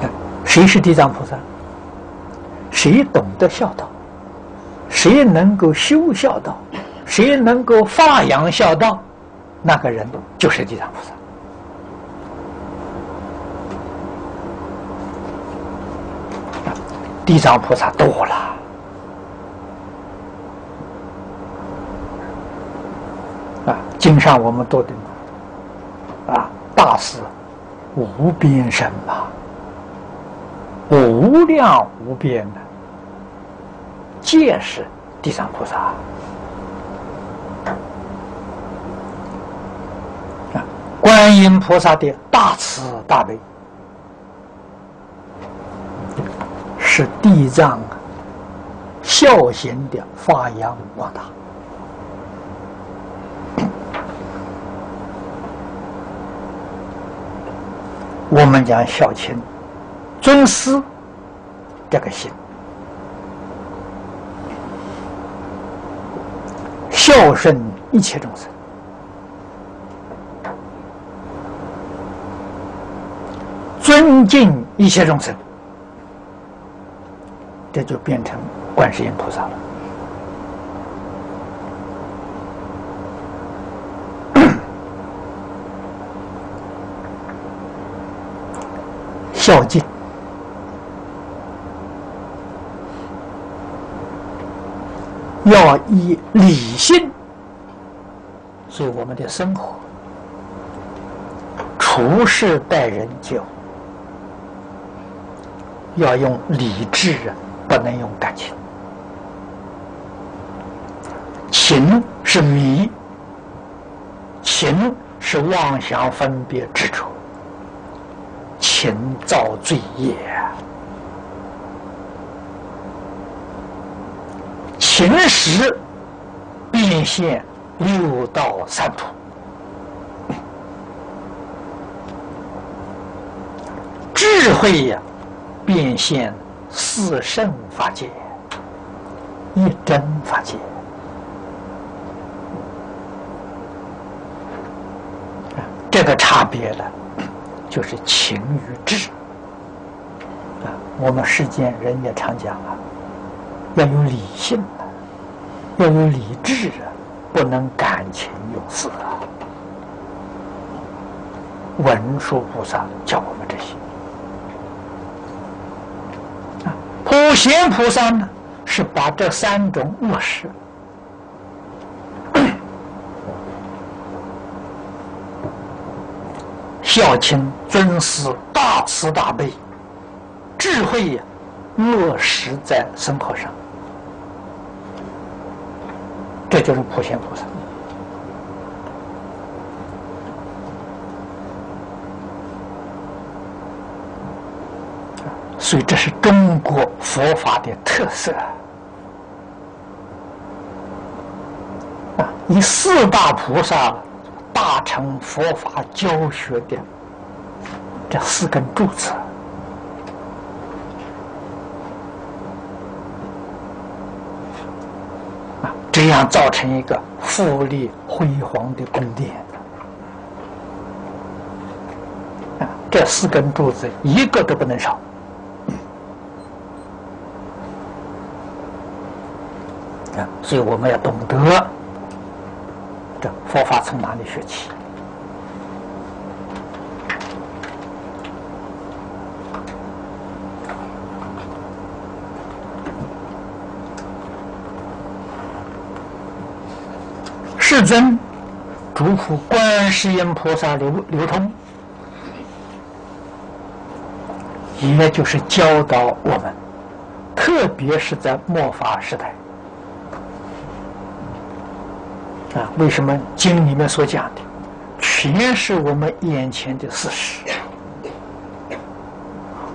地。谁是地藏菩萨？谁懂得孝道？谁能够修孝道？谁能够发扬孝道？那个人就是地藏菩萨。地藏菩萨多了啊！经上我们读的啊，大事无边身嘛，无量无边的，皆是地藏菩萨啊！观音菩萨的大慈大悲。是地藏孝行的发扬光大。我们讲孝亲、尊师这个心，孝顺一切众生，尊敬一切众生。这就变成观世音菩萨了。孝敬要以理性，所以我们的生活、处事待人就要用理智啊。不能用感情，情是迷，情是妄想分别执着，情造罪业，情识变现六道三途，智慧呀变现。四圣法界，一真法界，这个差别呢，就是情与智。啊，我们世间人也常讲啊，要有理性啊，要有理智啊，不能感情用事啊。文殊菩萨教我们这些。普普贤菩萨呢，是把这三种恶事，孝亲、尊师、大慈大悲、智慧呀，落实在生活上，这就是普贤菩萨。所以，这是中国佛法的特色啊！以四大菩萨大乘佛法教学的这四根柱子啊，这样造成一个富丽辉煌的宫殿！这四根柱子一个都不能少。所以我们要懂得，这佛法从哪里学起？世尊嘱咐观世音菩萨流流通，也就是教导我们，特别是在末法时代。啊，为什么经里面所讲的，全是我们眼前的事实，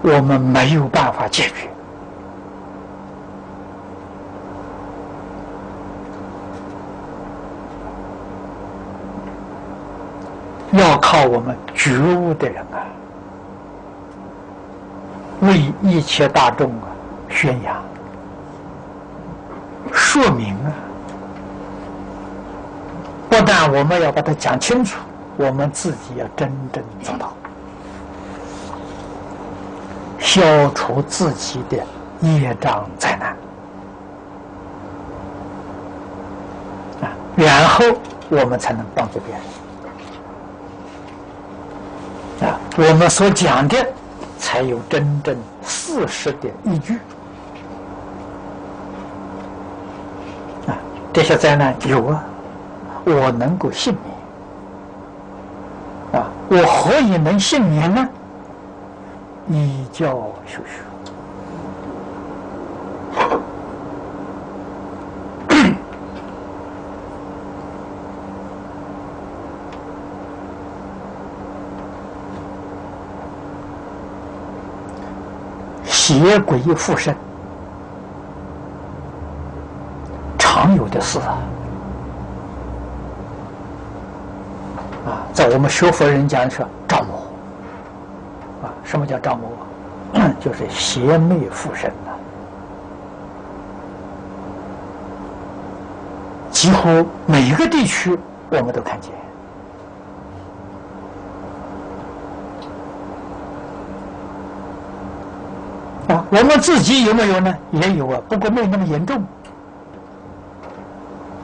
我们没有办法解决，要靠我们觉悟的人啊，为一切大众啊宣扬、说明。但我们要把它讲清楚，我们自己要真正做到，消除自己的业障灾难啊，然后我们才能帮助别人啊。我们所讲的才有真正事实的依据啊。这些灾难有啊。我能够幸免啊！我何以能幸免呢？依教修学邪鬼附身，常有的事啊。在我们学佛人讲说招魔啊，什么叫招魔？就是邪魅附身呐。几乎每一个地区我们都看见啊。我们自己有没有呢？也有啊，不过没那么严重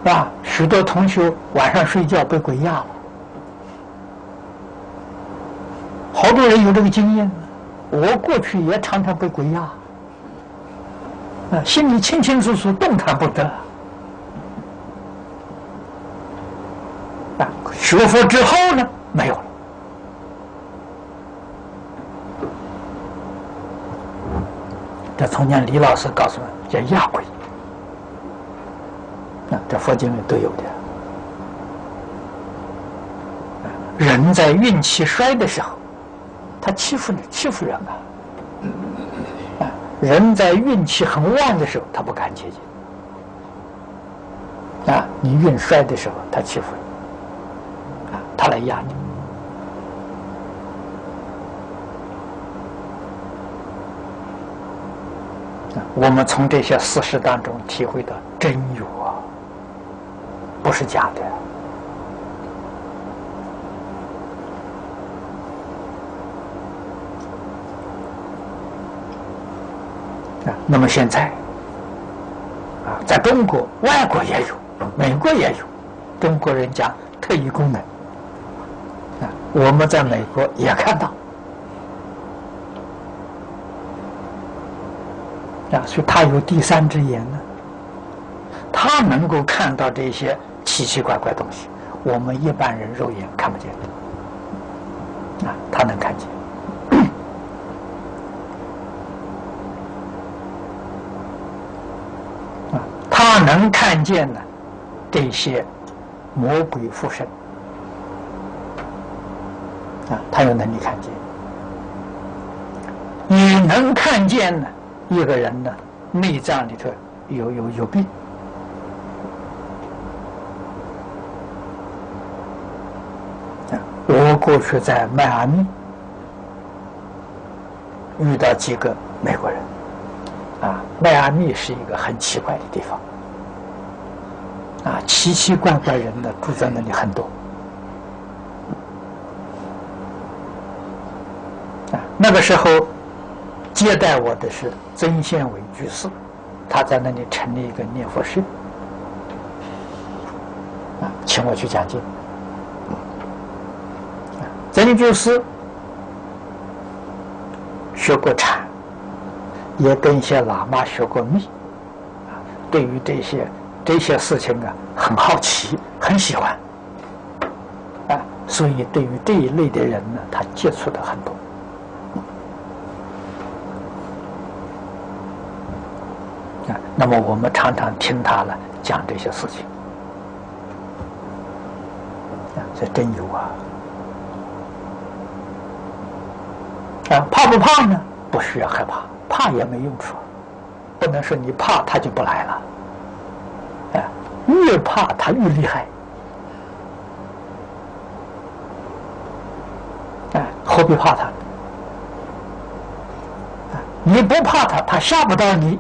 啊。许多同学晚上睡觉被鬼压了。好多人有这个经验，我过去也常常被鬼压，啊，心里清清楚楚，动弹不得。啊，学佛之后呢，没有了。这从前李老师告诉我，叫压鬼，啊，这佛经里都有的。人在运气衰的时候。欺负你，欺负人啊！啊，人在运气很旺的时候，他不敢接近；啊，你运衰的时候，他欺负你，啊，他来压你。我们从这些事实当中体会到，真有啊，不是假的。那么现在，啊，在中国、外国也有，美国也有，中国人讲特异功能，啊，我们在美国也看到，啊，所以他有第三只眼呢，他能够看到这些奇奇怪怪东西，我们一般人肉眼看不见，啊，他能看见。他看见了，这些魔鬼附身啊，他有能力看见。你能看见呢，一个人呢内脏里头有有有病。我过去在迈阿密遇到几个美国人。啊，迈阿密是一个很奇怪的地方，奇奇怪怪人的住在那里很多。啊，那个时候接待我的是曾宪伟居士，他在那里成立一个念佛社，啊，请我去讲经。曾居士学过禅。也跟一些喇嘛学过密，啊，对于这些这些事情啊，很好奇，很喜欢，啊，所以对于这一类的人呢，他接触的很多，啊，那么我们常常听他呢讲这些事情，啊，这真有啊，啊，怕不怕呢？不需要害怕。怕也没用处，不能说你怕他就不来了，越怕他越厉害，哎，何必怕他？你不怕他，他吓不到你，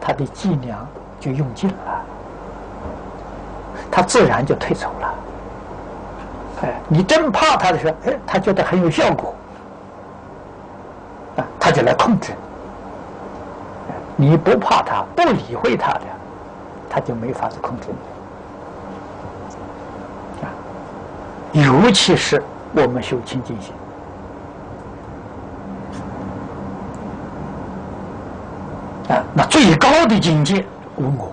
他的伎俩就用尽了。他自然就退走了。哎，你真怕他的时候，哎，他觉得很有效果，啊，他就来控制你。你不怕他，不理会他的，他就没法子控制你。啊，尤其是我们修清净心。啊，那最高的境界无我，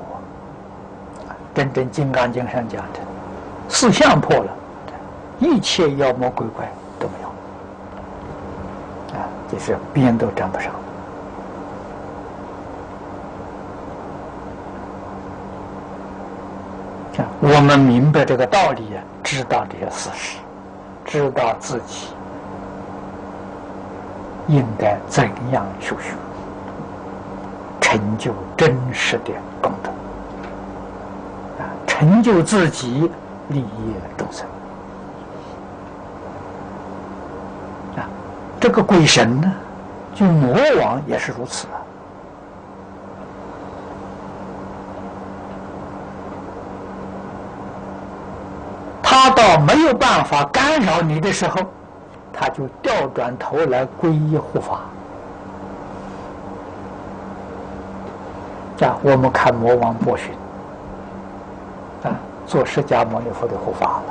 真正《金刚经》上讲的，四相破了，一切妖魔鬼怪都没有，啊，就是边都沾不上。我们明白这个道理啊，知道这些事实，知道自己应该怎样修学。成就真实的功德啊！成就自己，利益众生啊！这个鬼神呢，就魔王也是如此啊。他到没有办法干扰你的时候，他就调转头来皈依护法。啊，我们看魔王波旬，啊，做释迦牟尼佛的护法了。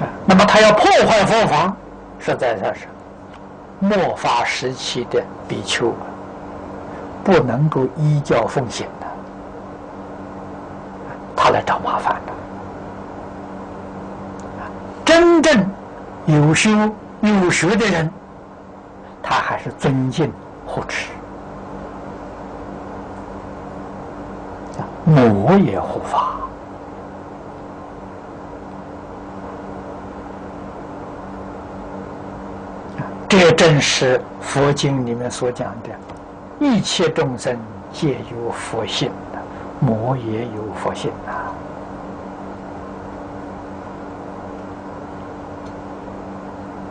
啊，那么他要破坏佛法，实在上是末法时期的比丘不能够依教奉行的，他来找麻烦的。真正有修有学的人。他还是尊敬护持，魔也护法，这正是佛经里面所讲的，一切众生皆有佛性的，魔也有佛性啊。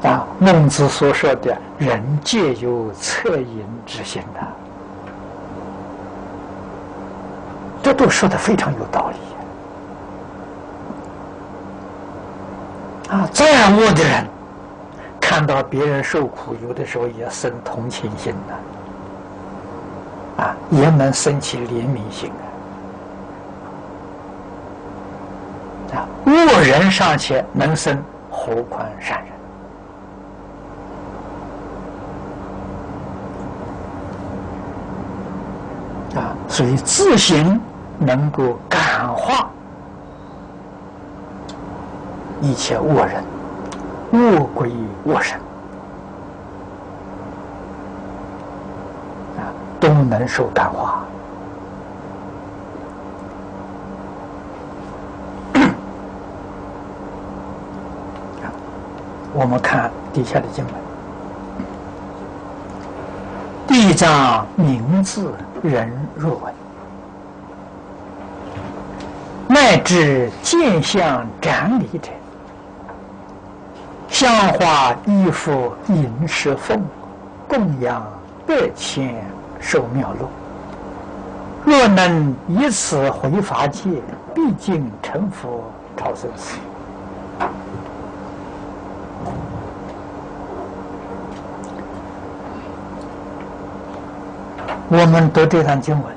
啊，孟子所说的人皆有恻隐之心的，这都说的非常有道理。啊，再恶的人，看到别人受苦，有的时候也生同情心的，啊，也能生起怜悯心啊。啊，恶人尚且能生，何况善人？所以自行能够感化一切恶人、恶鬼、恶神啊，都能受感化。我们看底下的经文。地藏名字人若闻，乃至见相斩礼者，香花衣服饮食奉供养百千寿妙乐。若能以此回法界，毕竟成佛超生死。我们读这段经文，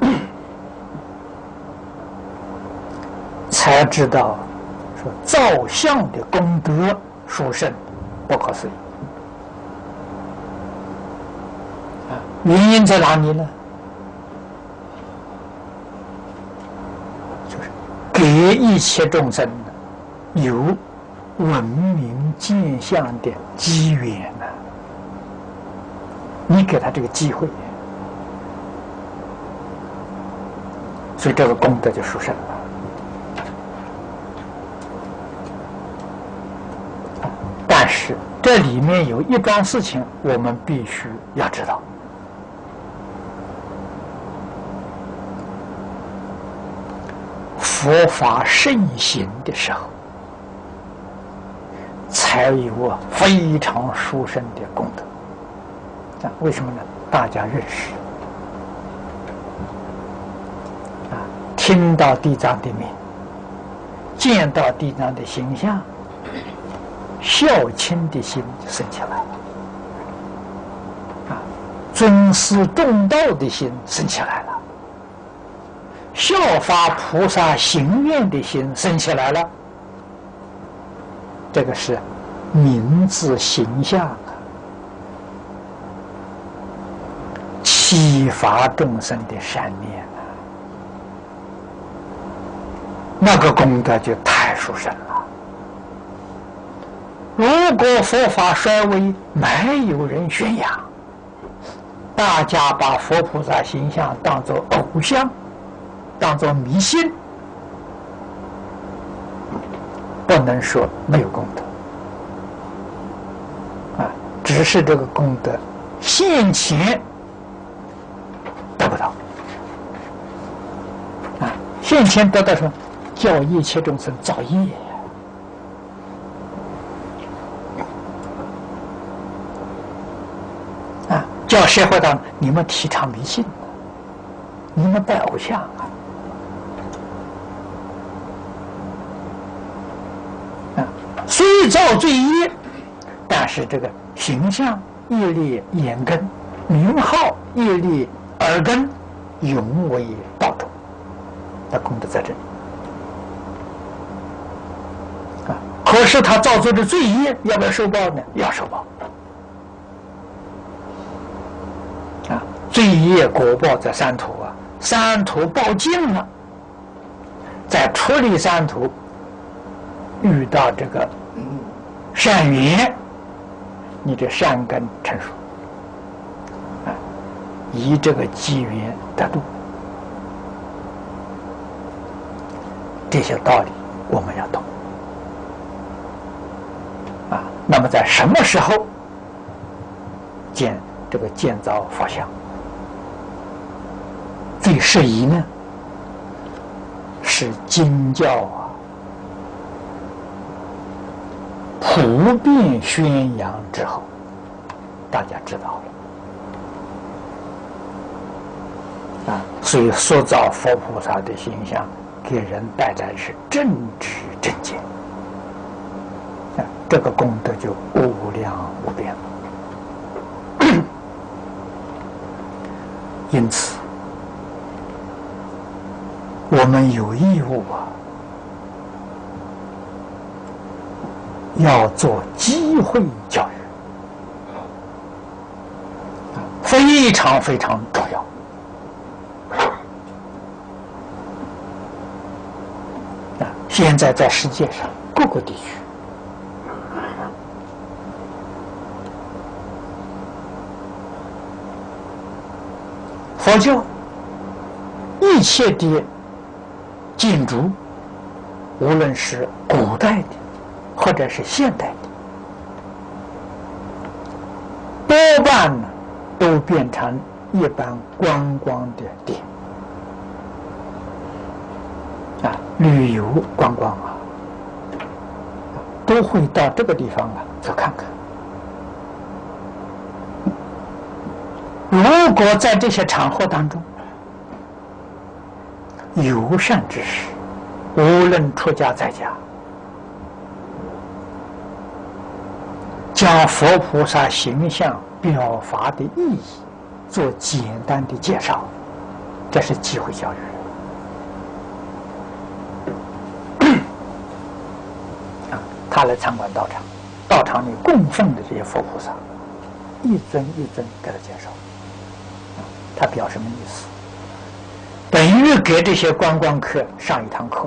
才知道说造像的功德殊胜，不可思议。啊，原因在哪里呢？就是给一切众生有文明见相的机缘呐，你给他这个机会。所以这个功德就殊胜了。但是这里面有一桩事情，我们必须要知道：佛法盛行的时候，才有啊非常殊胜的功德。为什么呢？大家认识。听到地藏的名，见到地藏的形象，孝亲的心升起来了，啊，尊师重道的心升起来了，效法菩萨行愿的心升起来了，这个是名字形象，启发众生的善念。那个功德就太殊胜了。如果佛法衰微，没有人宣扬，大家把佛菩萨形象当作偶像，当作迷信，不能说没有功德啊，只是这个功德现前得不到啊，现前得到什么？叫一切众生造业啊！叫社会上你们提倡迷信，你们拜偶像啊！啊，虽造罪业，但是这个形象业力眼根，名号业力耳根，永为道种，那功德在这里。是他造作的罪业要不要受报呢？要受报。啊，罪业果报在三途啊，三途报尽了，在处理三途遇到这个善缘，你的善根成熟，啊，以这个机缘得度，这些道理我们要懂。那么在什么时候建这个建造佛像最适宜呢？是经教啊普遍宣扬之后，大家知道了啊，所以塑造佛菩萨的形象，给人带来是正知正见。这个功德就无量无边了。因此，我们有义务啊，要做机会教育，非常非常重要。啊，现在在世界上各个地区。佛教一切的建筑，无论是古代的或者是现代的，多半呢都变成一般观光的点啊，旅游观光啊，都会到这个地方啊去看看。如果在这些场合当中，有善之事，无论出家在家，将佛菩萨形象表法的意义做简单的介绍，这是机会教育。啊，他来参观道场，道场里供奉的这些佛菩萨，一尊一尊给他介绍。他表什么意思？等于给这些观光客上一堂课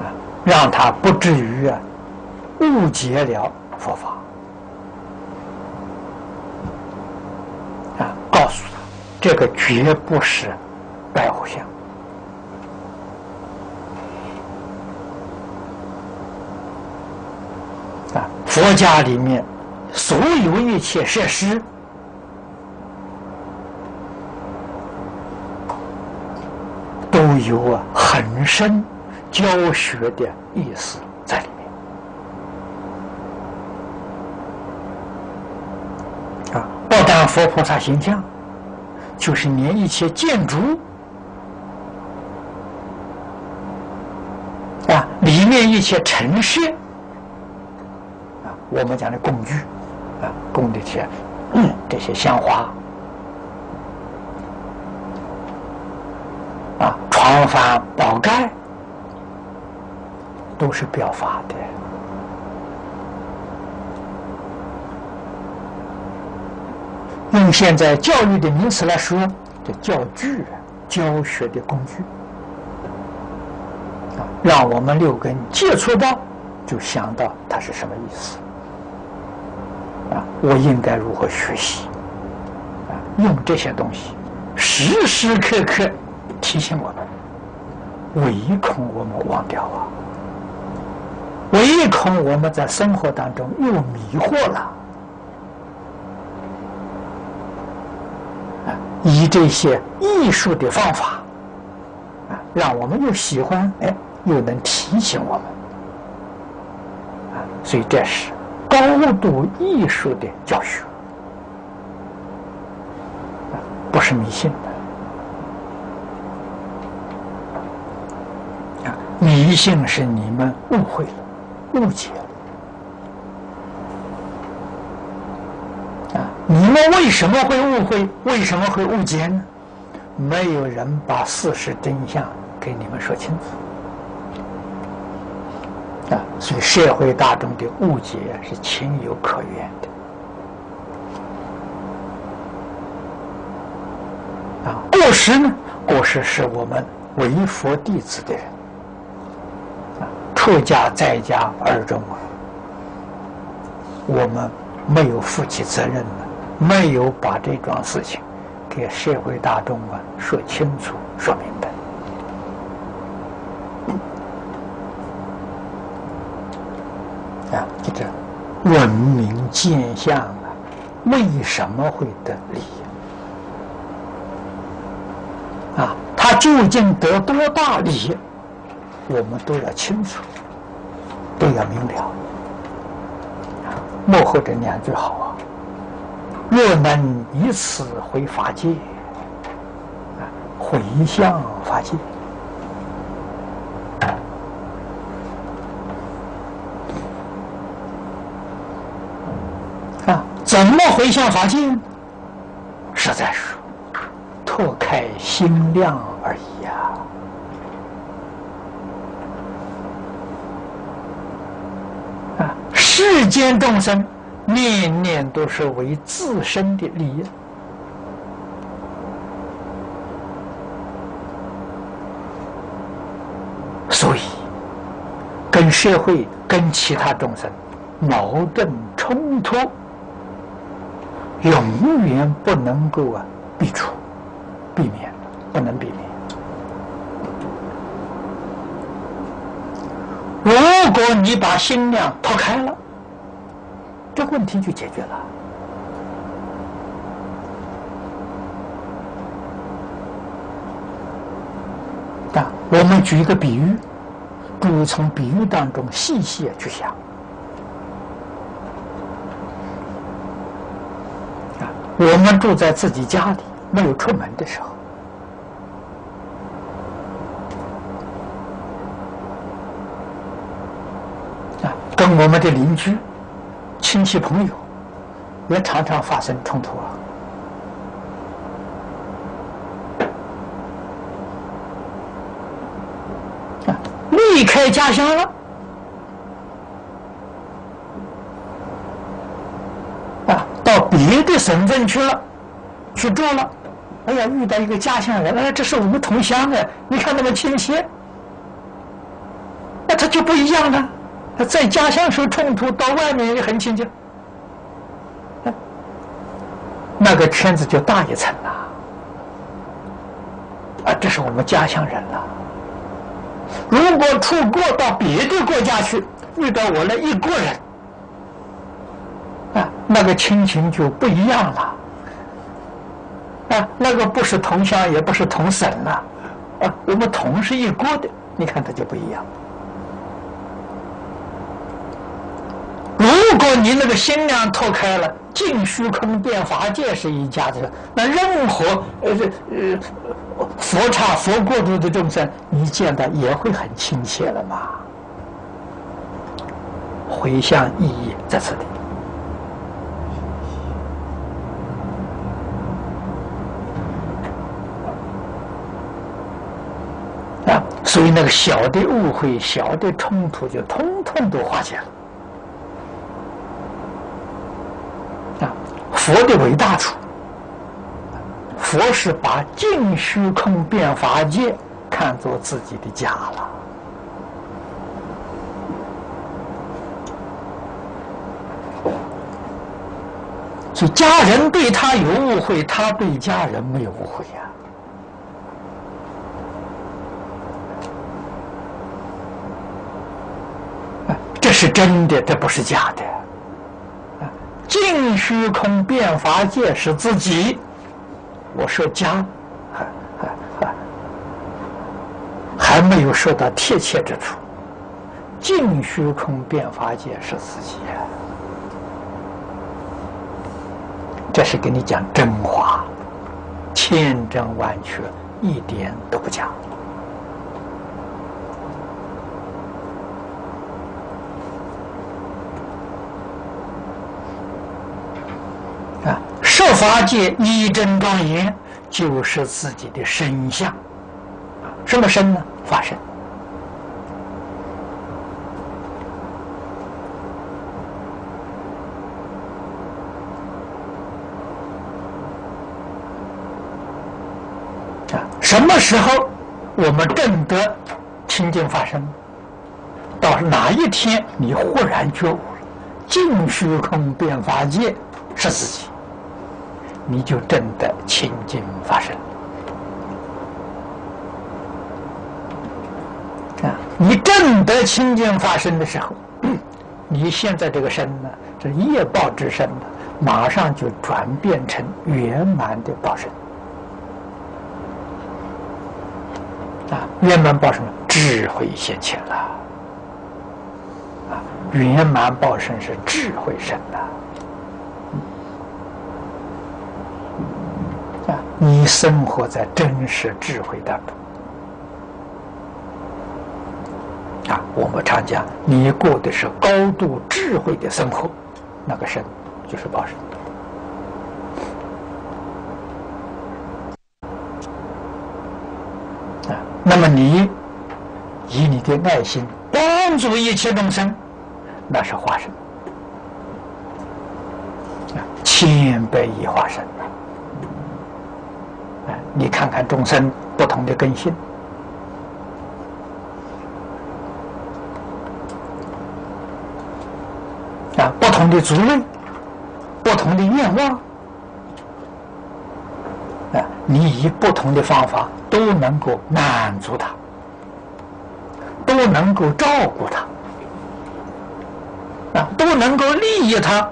啊，让他不至于啊误解了佛法啊，告诉他这个绝不是拜偶像啊，佛家里面所有一切设施。有啊，很深教学的意思在里面啊。不但佛菩萨形象，就是连一些建筑啊，里面一些陈设啊，我们讲的工具啊，供的些嗯这些香花方法宝盖都是表法的。用现在教育的名词来说，叫教具、教学的工具啊，让我们六根接触到，就想到它是什么意思啊？我应该如何学习啊？用这些东西，时时刻刻提醒我们，唯恐我们忘掉啊，唯恐我们在生活当中又迷惑了。以这些艺术的方法，啊，让我们又喜欢，哎，又能提醒我们，啊，所以这是高度艺术的教学，不是迷信的，啊，迷信是你们误会了，误解了啊。你们为什么会误会？为什么会误解呢？没有人把事实真相给你们说清楚啊！所以社会大众的误解是情有可原的啊！过失呢？过失是我们为佛弟子的人，出家在家二众啊，我们没有负起责任呢。没有把这桩事情给社会大众啊说清楚、说明白啊，就这文明见相啊，为什么会得利啊？他究竟得多大利益？我们都要清楚，都要明了。幕后这两句好啊。若能以此回法界，回向法界啊？怎么回向法界？实在是拓开心量而已呀！啊，世间众生。念念都是为自身的利益，所以跟社会、跟其他众生矛盾冲突，永远不能够啊避除、避免，不能避免。如果你把心量抛开了。这问题就解决了。啊，我们举一个比喻，注意从比喻当中细细的去想。啊，我们住在自己家里，没有出门的时候，啊，跟我们的邻居。亲戚朋友也常常发生冲突啊！啊，离开家乡了，啊，到别的省份去了，去住了。哎呀，遇到一个家乡人，哎，这是我们同乡的，你看那么亲切，那他就不一样了。他在家乡受冲突，到外面也很亲切，那个圈子就大一层了。啊，这是我们家乡人了。如果出国到别的国家去，遇到我那一国人，啊，那个亲情就不一样了。啊，那个不是同乡，也不是同省了，啊，我们同是一国的，你看他就不一样。果你那个心量拓开了，净虚空变法界是一家子，那任何呃呃佛刹佛国度的众生，你见到也会很亲切了嘛？回向意义在此地啊，所以那个小的误会、小的冲突，就通通都化解了。佛的伟大处，佛是把净虚空变法界看作自己的家了。所以家人对他有误会，他对家人没有误会呀。这是真的，这不是假的。净虚空变法界是自己，我说家，还还还还没有说到贴切之处。净虚空变法界是自己，这是跟你讲真话，千真万确，一点都不假。设法界一真庄严，就是自己的身相。什么身呢？法身。啊，什么时候我们证得清净法身？到哪一天你忽然觉悟了，净虚空变法界是自己。你就真的清净发生啊！你真的清净发生的时候，你现在这个身呢，这业报之身呢，马上就转变成圆满的报身啊！圆满报身，智慧现前了啊！圆满报身是智慧身呐。你生活在真实智慧当中啊！我们常讲，你过的是高度智慧的生活，那个身就是报身啊。那么你以你的爱心帮助一切众生，那是化身啊，千百亿化身。你看看众生不同的根性啊，不同的族类，不同的愿望啊，你以不同的方法都能够满足他，都能够照顾他啊，都能够利益他，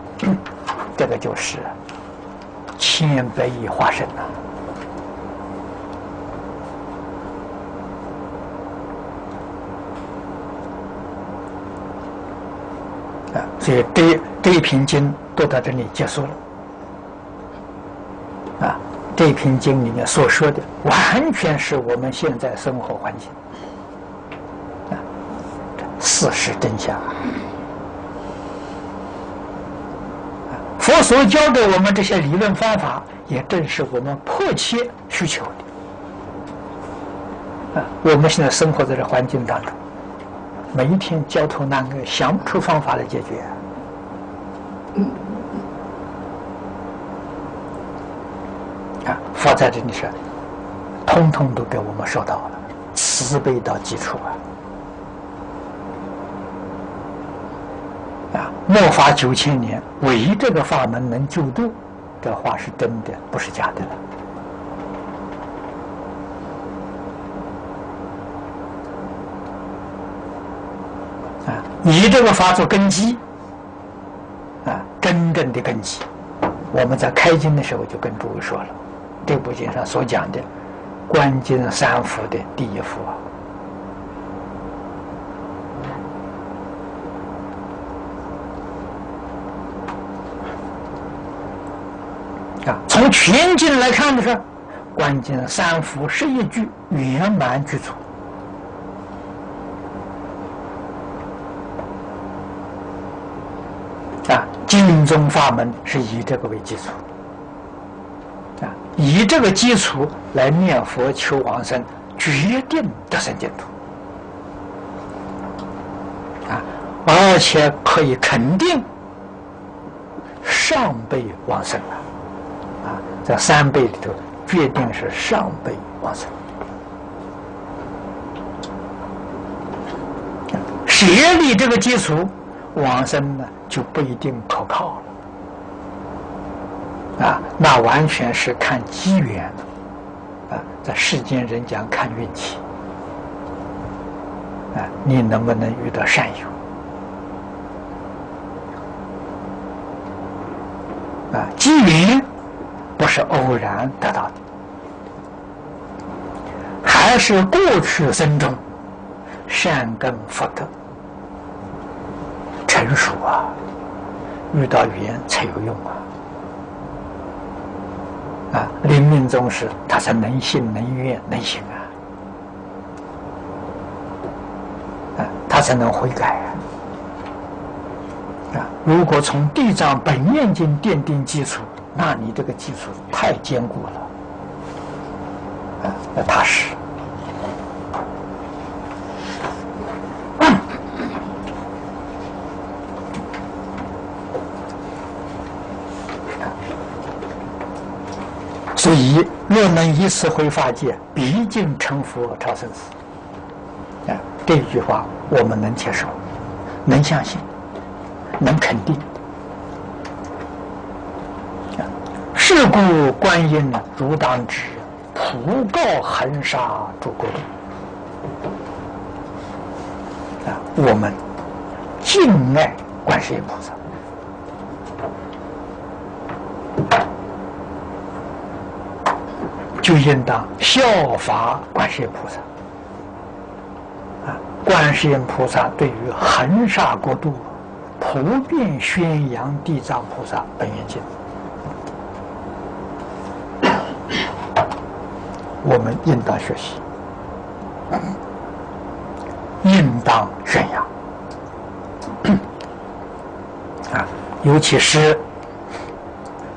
这个就是千百亿化身呐。所以这这一篇经都到这里结束了。啊，这一篇经里面所说的，完全是我们现在生活环境，啊，事实真相。佛所教给我们这些理论方法，也正是我们迫切需求的。啊，我们现在生活在这环境当中。每一天焦头烂额，想不出方法来解决。啊，佛在这里是，通通都给我们说到了，慈悲到基础啊！啊，末法九千年，唯这个法门能救度，这话是真的，不是假的了。你这个法做根基，啊，真正的根基，我们在开经的时候就跟诸位说了，这部经上所讲的《观经三福》的第一福啊，啊，从全经来看的是，《观经三福》十一句圆满具足。宗法门是以这个为基础，啊，以这个基础来念佛求往生，决定得生净土。啊，而且可以肯定上辈往生了。啊，在三辈里头，决定是上辈往生。学历这个基础，往生呢？就不一定可靠了啊！那完全是看机缘啊，在世间人讲看运气啊，你能不能遇到善友啊？机缘不是偶然得到的，还是过去生中善根福德成熟啊！遇到缘才有用啊！啊，临命终时，他才能信、能愿、能行啊！啊，他才能悔改啊！啊，如果从《地藏本愿经》奠定基础，那你这个基础太坚固了啊，那踏实。所以，若能以此回法界，毕竟成佛超生死。啊，这句话我们能接受，能相信，能肯定。是故观音如当知，普告恒沙诸国度。啊，我们敬爱观世音菩萨。就应当效法观世音菩萨啊！观世音菩萨对于恒沙国度普遍宣扬地藏菩萨本愿经，我们应当学习，应当宣扬 啊！尤其是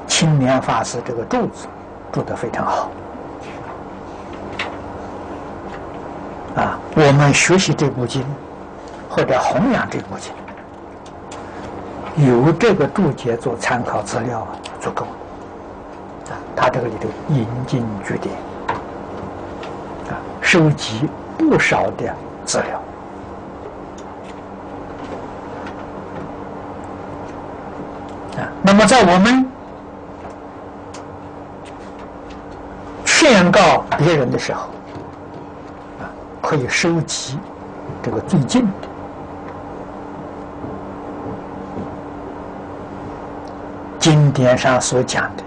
青年法师这个柱子住得非常好。啊，我我们学习这部经，或者弘扬这部经，有这个注解做参考资料足够了。啊，他这个里头引经据典，啊，收集不少的资料。啊，那么在我们劝告别人的时候。可以收集这个最近的经典上所讲的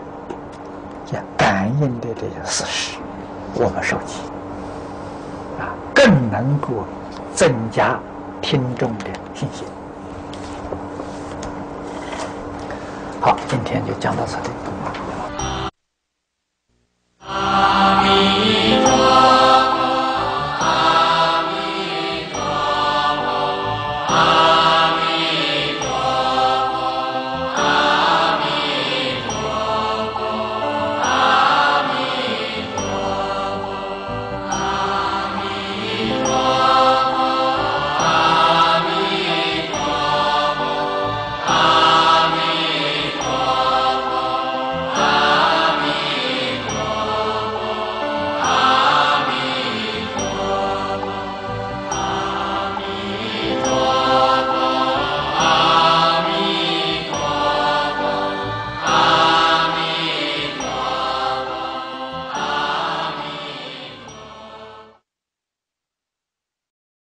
讲感应的这些事实，我们收集啊，更能够增加听众的信心。好，今天就讲到这里。